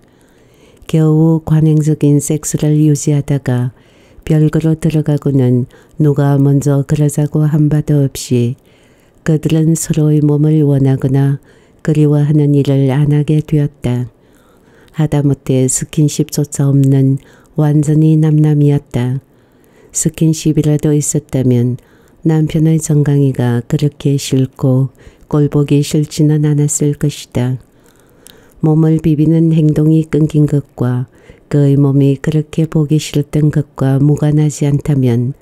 겨우 관행적인 섹스를 유지하다가 별거로 들어가고는 누가 먼저 그러자고 한 바도 없이 그들은 서로의 몸을 원하거나 그리워하는 일을 안 하게 되었다. 하다못해 스킨십조차 없는 완전히 남남이었다. 스킨십이라도 있었다면 남편의 정강이가 그렇게 싫고 꼴보기 싫지는 않았을 것이다. 몸을 비비는 행동이 끊긴 것과 그의 몸이 그렇게 보기 싫었던 것과 무관하지 않다면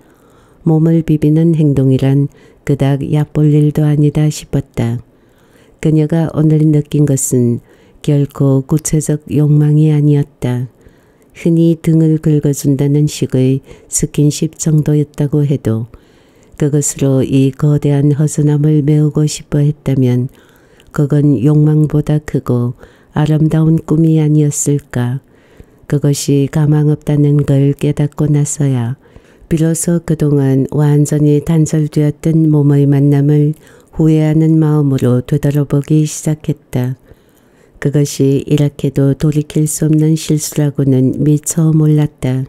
몸을 비비는 행동이란 그닥 얕볼 일도 아니다 싶었다. 그녀가 오늘 느낀 것은 결코 구체적 욕망이 아니었다. 흔히 등을 긁어준다는 식의 스킨십 정도였다고 해도 그것으로 이 거대한 허전함을 메우고 싶어 했다면 그건 욕망보다 크고 아름다운 꿈이 아니었을까. 그것이 가망 없다는 걸 깨닫고 나서야 비로소 그동안 완전히 단절되었던 몸의 만남을 후회하는 마음으로 되돌아보기 시작했다. 그것이 이렇게도 돌이킬 수 없는 실수라고는 미처 몰랐다.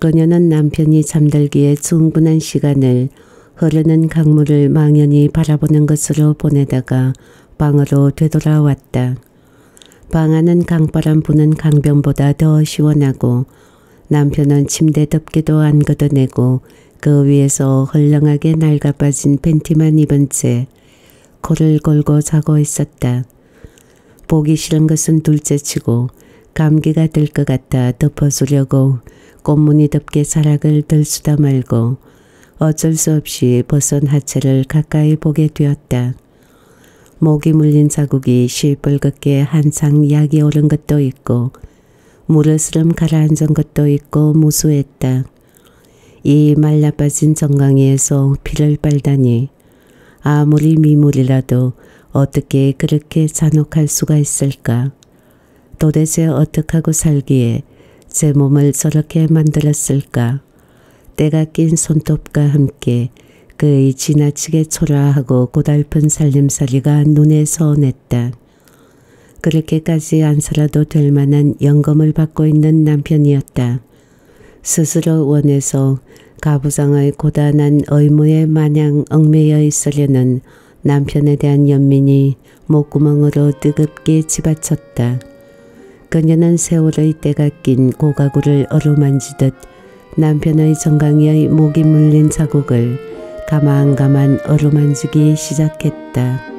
그녀는 남편이 잠들기에 충분한 시간을 흐르는 강물을 망연히 바라보는 것으로 보내다가 방으로 되돌아왔다. 방 안은 강바람 부는 강변보다 더 시원하고 남편은 침대 덮개도 안 걷어내고 그 위에서 헐렁하게 낡아 빠진 팬티만 입은 채 코를 골고 자고 있었다. 보기 싫은 것은 둘째치고 감기가 들 것 같아 덮어주려고 꽃무늬 덮개 사락을 들수다 말고 어쩔 수 없이 벗은 하체를 가까이 보게 되었다. 목이 물린 자국이 실불긋게 한창 약이 오른 것도 있고 무르스름 가라앉은 것도 있고 무수했다. 이 말라 빠진 정강이에서 피를 빨다니 아무리 미물이라도 어떻게 그렇게 잔혹할 수가 있을까? 도대체 어떡하고 살기에 제 몸을 저렇게 만들었을까? 때가 낀 손톱과 함께 그의 지나치게 초라하고 고달픈 살림살이가 눈에 서원했다. 그렇게까지 안 살아도 될 만한 영검을 받고 있는 남편이었다. 스스로 원해서 가부장의 고단한 의무에 마냥 얽매여 있으려는 남편에 대한 연민이 목구멍으로 뜨겁게 집어쳤다. 그녀는 세월의 때가 낀 고가구를 어루만지듯 남편의 정강이의 목이 물린 자국을 가만가만 어루만지기 시작했다.